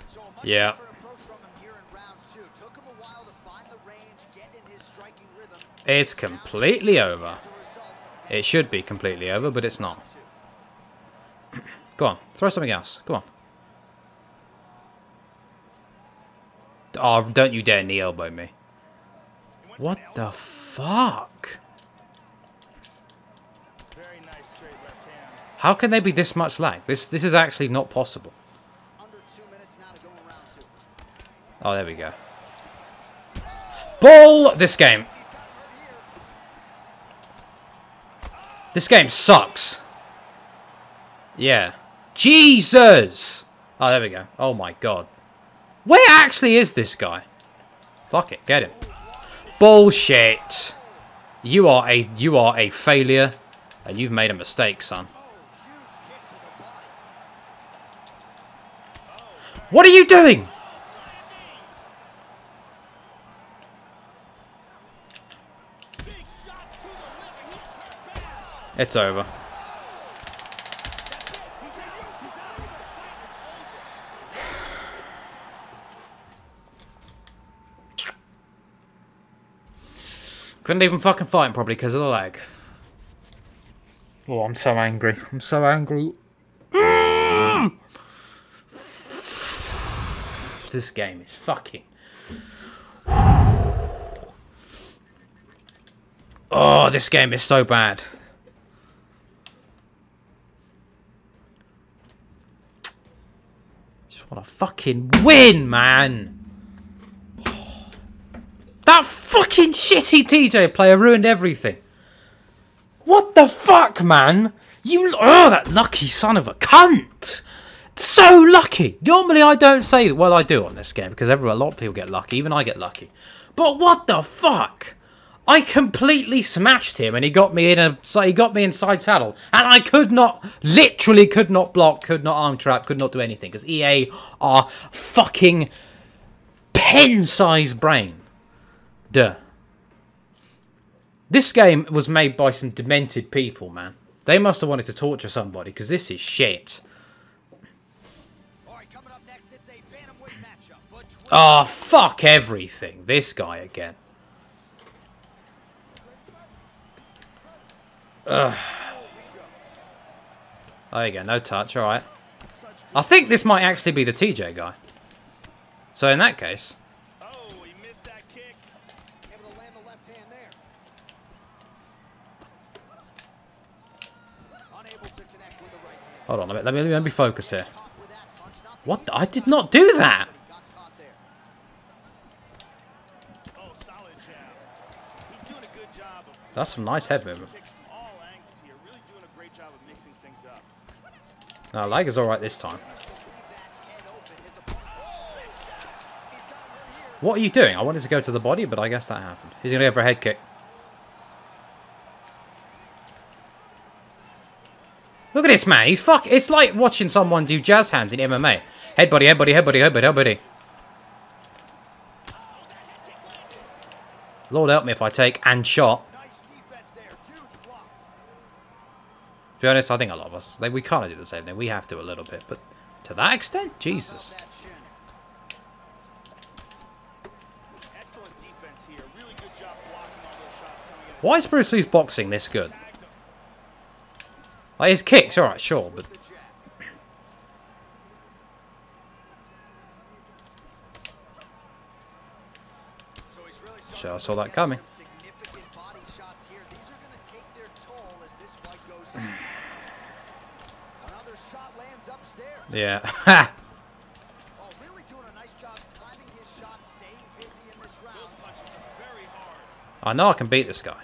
So a much Yeah. different approach from him here in round two. Took him a while to find the range, get in his striking rhythm. It's completely over. As a result, It should be completely over, but it's not. Go on, throw something else. Come on. Oh, don't you dare knee elbow me. What the fuck? How can they be this much lag? This this is actually not possible. Oh, there we go. Ball! This game. This game sucks. Yeah. Jesus! Oh, there we go. Oh my god. Where actually is this guy? Fuck it, get him. Bullshit. You are a you are a failure, and you've made a mistake, son. What are you doing? It's shot to the liver. He's hurt bad. It's over. He's out. He's out. The fight is over. Couldn't even fucking fight him probably because of the lag. Oh, I'm so angry. I'm so angry. this game is fucking. Oh, this game is so bad. Just want to fucking win, man. That fucking shitty TJ player ruined everything. What the fuck, man? You, oh, that lucky son of a cunt. So lucky. Normally I don't say, well, I do on this game because everyone, a lot of people get lucky. Even I get lucky. But what the fuck? I completely smashed him and he got me in a, so he got me inside saddle and I could not, literally could not block, could not arm trap, could not do anything because EA are fucking pen-sized brain. Duh. This game was made by some demented people, man. They must have wanted to torture somebody, because this is shit. All right, coming up next, it's a bantamweight matchup. But Oh, ah, fuck everything. This guy again. Ugh. There you go, no touch, alright. I think this might actually be the TJ guy. So in that case, Hold on a minute. Let me, let me focus here. Not the What? I did not do that! That's some nice head movement. kicks from all angles here. Really doing a great job of mixing things up. No, leg is alright this time. What are you doing? I wanted to go to the body, but I guess that happened. He's going to go for a head kick. Look at this man. He's fuck. It's like watching someone do jazz hands in MMA. Head body, head body, head body, head body, head body. Lord help me if I take and shot. To be honest, I think a lot of us, like, we kind of do the same thing. We have to a little bit, but to that extent, Jesus. Why is Bruce Lee's boxing this good? Like, his kicks, alright, sure, but Sure, I saw that coming. yeah. I know I can beat this guy.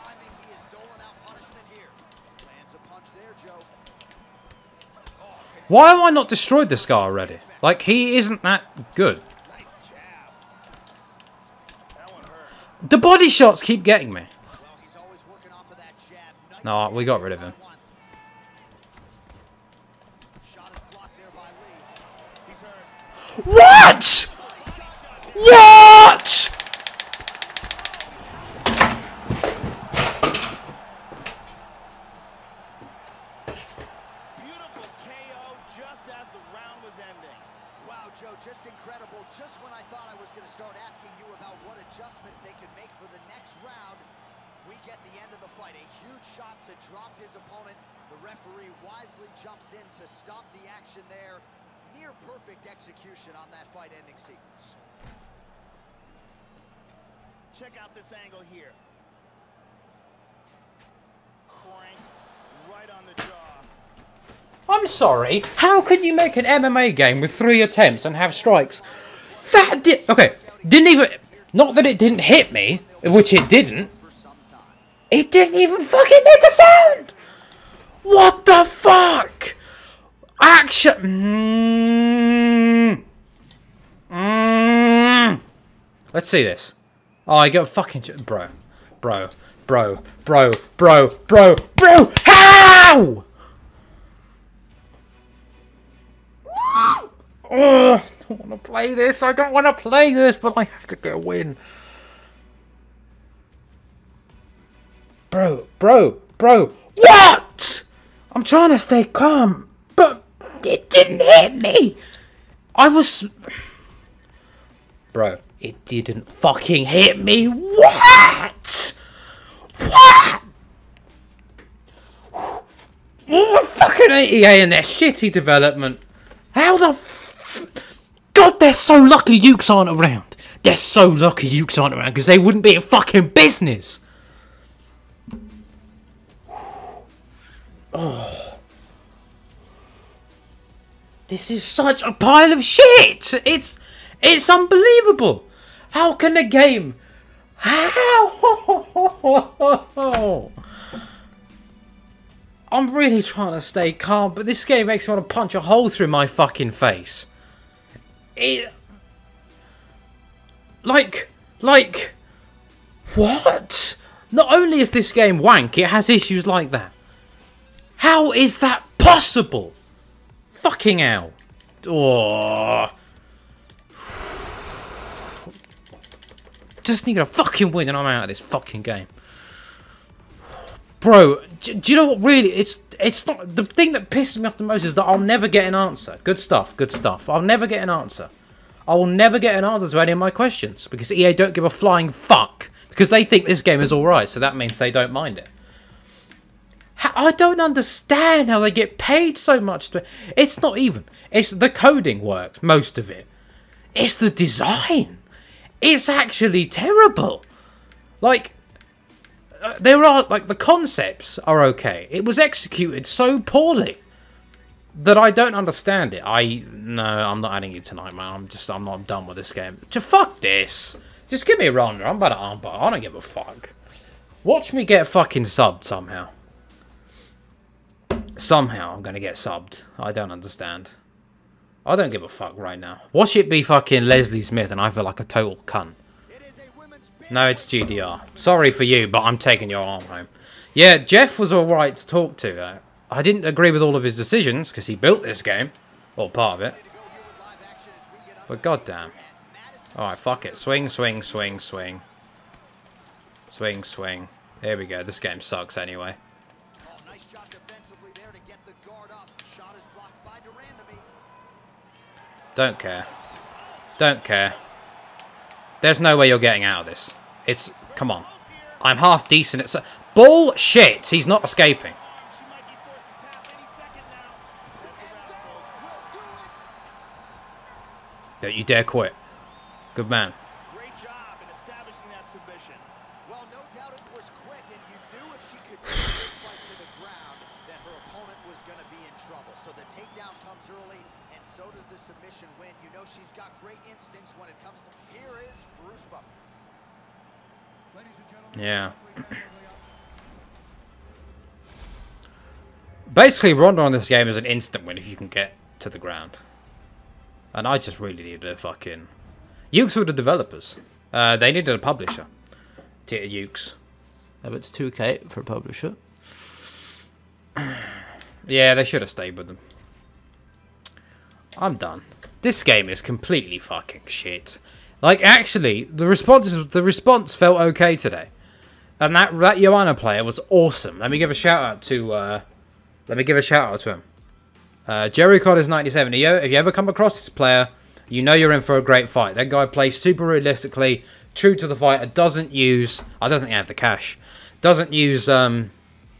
timing. He is doling out punishment here. Lands a punch there, Joe. Oh, Why have I not destroyed this guy already? Like, he isn't that good. The body shots keep getting me. No, we got rid of him. What? one. Shot is blocked there by Lee. He's hurt. What? What? Beautiful KO just as the round was ending. Wow, Joe, just incredible. Just when I thought I was going to start asking you about what adjustments they could make for the next round, we get the end of the fight. A huge shot to drop his opponent. The referee wisely jumps in to stop the action there. Near perfect execution on that fight-ending sequence. Check out this angle here. Crank right on the jaw. I'm sorry. How could you make an MMA game with three attempts and have strikes? That did... Okay. Didn't even... Not that it didn't hit me, which it didn't. For some time. It didn't even fucking make a sound! What the fuck? Action. Hmm. Mm. Mm. Let's see this. Oh, I got a fucking bro, bro, bro, bro, bro, bro, bro. How? Ugh, I don't want to play this. I don't want to play this, but I have to a win. Bro, bro, bro. What? I'm trying to stay calm, but it didn't hit me. I was. Bro, it didn't fucking hit me. What? What? Oh, fucking AEA and their shitty development. How the God, they're so lucky Yuke's aren't around. They're so lucky Yuke's aren't around because they wouldn't be in fucking business. Oh. This is such a pile of shit. It's it's unbelievable. How can a game how I'm really trying to stay calm, but this game makes me want to punch a hole through my fucking face. It like like What? Not only is this game wank, it has issues like that. How is that possible? Fucking hell. Oh. Just need a fucking win and I'm out of this fucking game. Bro, do, do you know what really it's it's not the thing that pisses me off the most is that I'll never get an answer. Good stuff, good stuff. I'll never get an answer. I will never get an answer to any of my questions because EA don't give a flying fuck because they think this game is alright, so that means they don't mind it. I don't understand how they get paid so much. To, it's not even. It's the coding works, most of it. It's the design. It's actually terrible. Like, uh, there are, like, the concepts are okay. It was executed so poorly that I don't understand it. I, no, I'm not adding you tonight, man. I'm just, I'm not done with this game. Just fuck this. Just give me a rounder. I'm about to armbar. I don't give a fuck. Watch me get fucking subbed somehow. Somehow I'm gonna get subbed. I don't understand. I don't give a fuck right now. Watch it be fucking Leslie Smith and I feel like a total cunt. No, it's GDR. Sorry for you, but I'm taking your arm home. Yeah, Jeff was alright to talk to. Uh, I didn't agree with all of his decisions, because he built this game. Or part of it. But goddamn. Alright, fuck it. Swing, swing, swing, swing. Swing, swing. Here we go. This game sucks anyway. Don't care. Don't care. There's no way you're getting out of this. It's... Come on. I'm half decent at... su- Bullshit! He's not escaping. Don't you dare quit. Good man. Well, no doubt it was quick, and you knew if she could this fight to the ground that her opponent was going to be in trouble. So the takedown comes early, so does the submission win. You know she's got great instincts when it comes to... Here is Bruce Buffer. Ladies and gentlemen, Yeah. referee Matt Ridley up. Basically, Ronda on this game is an instant win if you can get to the ground. And I just really needed a fucking... Yuke's were the developers. Uh, they needed a publisher. To Yuke's. Oh, it's 2k for a publisher. yeah, they should have stayed with them. I'm done. This game is completely fucking shit. Like, actually, the response the response felt okay today. And that, that Joanna player was awesome. Let me give a shout out to... Uh, let me give a shout out to him. Uh, Jerry Cod is 97. If you, ever come across this player, you know you're in for a great fight. That guy plays super realistically, true to the fighter, doesn't use... I don't think they have the cash. Doesn't use... Um,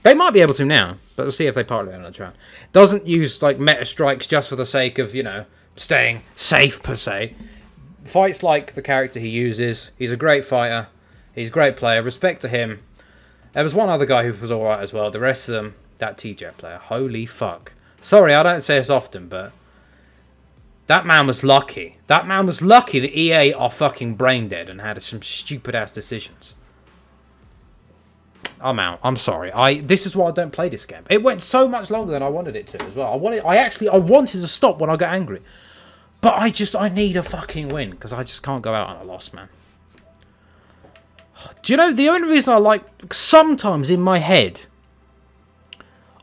they might be able to now, but we'll see if they partly on the round. Doesn't use like meta strikes just for the sake of, you know, staying safe per se. Fights like the character he uses. He's a great fighter. He's a great player. Respect to him. There was one other guy who was alright as well. The rest of them, that TJ player. Holy fuck. Sorry, I don't say this often, but that man was lucky. That man was lucky that EA are fucking brain dead and had some stupid ass decisions. I'm out. I'm sorry. I this is why I don't play this game. It went so much longer than I wanted it to as well. I wanted I actually I wanted to stop when I got angry. But I just I need a fucking win because I just can't go out on a loss, man. Do you know the only reason I like sometimes in my head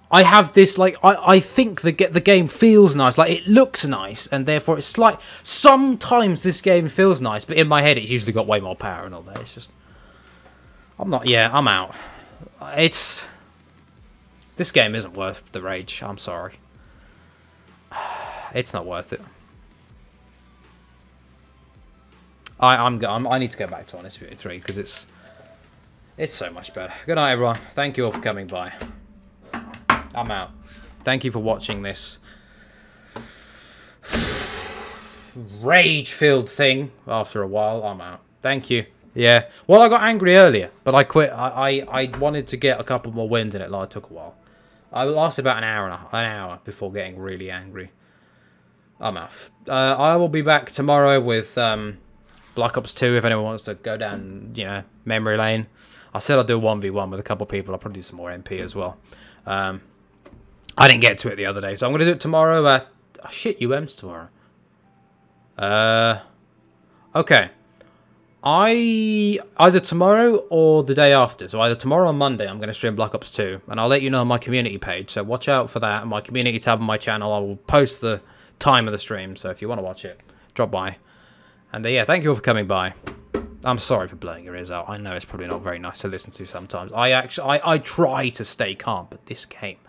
I have this like I, I think the get the game feels nice, like it looks nice, and therefore it's like sometimes this game feels nice, but in my head it's usually got way more power and all that. It's just I'm not yeah, I'm out. It's this game isn't worth the rage, I'm sorry. It's not worth it. I, I'm, I'm I need to go back to Undisputed 3 because it's it's so much better. Good night, everyone. Thank you all for coming by. I'm out. Thank you for watching this rage-filled thing. After a while, I'm out. Thank you. Yeah. Well, I got angry earlier, but I quit. I, I, I wanted to get a couple more wins and it like it took a while. I lasted about an hour and a, an hour before getting really angry. I'm off. Uh, I will be back tomorrow with um, Black Ops 2 if anyone wants to go down, you know, memory lane. I said I'll do a 1v1 with a couple people. I'll probably do some more MP as well. Um, I didn't get to it the other day, so I'm going to do it tomorrow at... Oh, shit, UM's tomorrow. Uh, okay. I either tomorrow or the day after. So either tomorrow or Monday, I'm going to stream Black Ops 2, and I'll let you know on my community page. So watch out for that. My community tab on my channel, I will post the time of the stream. So if you want to watch it, drop by. And uh, yeah, thank you all for coming by. I'm sorry for blowing your ears out. I know it's probably not very nice to listen to sometimes. I actually, I, I try to stay calm, but this game,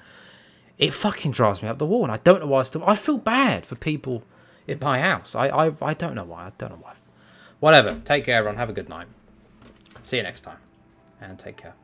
it fucking drives me up the wall, and I don't know why. I still, I feel bad for people in my house. I, I, I don't know why. I don't know why. Whatever. Take care, everyone. Have a good night. See you next time. And take care.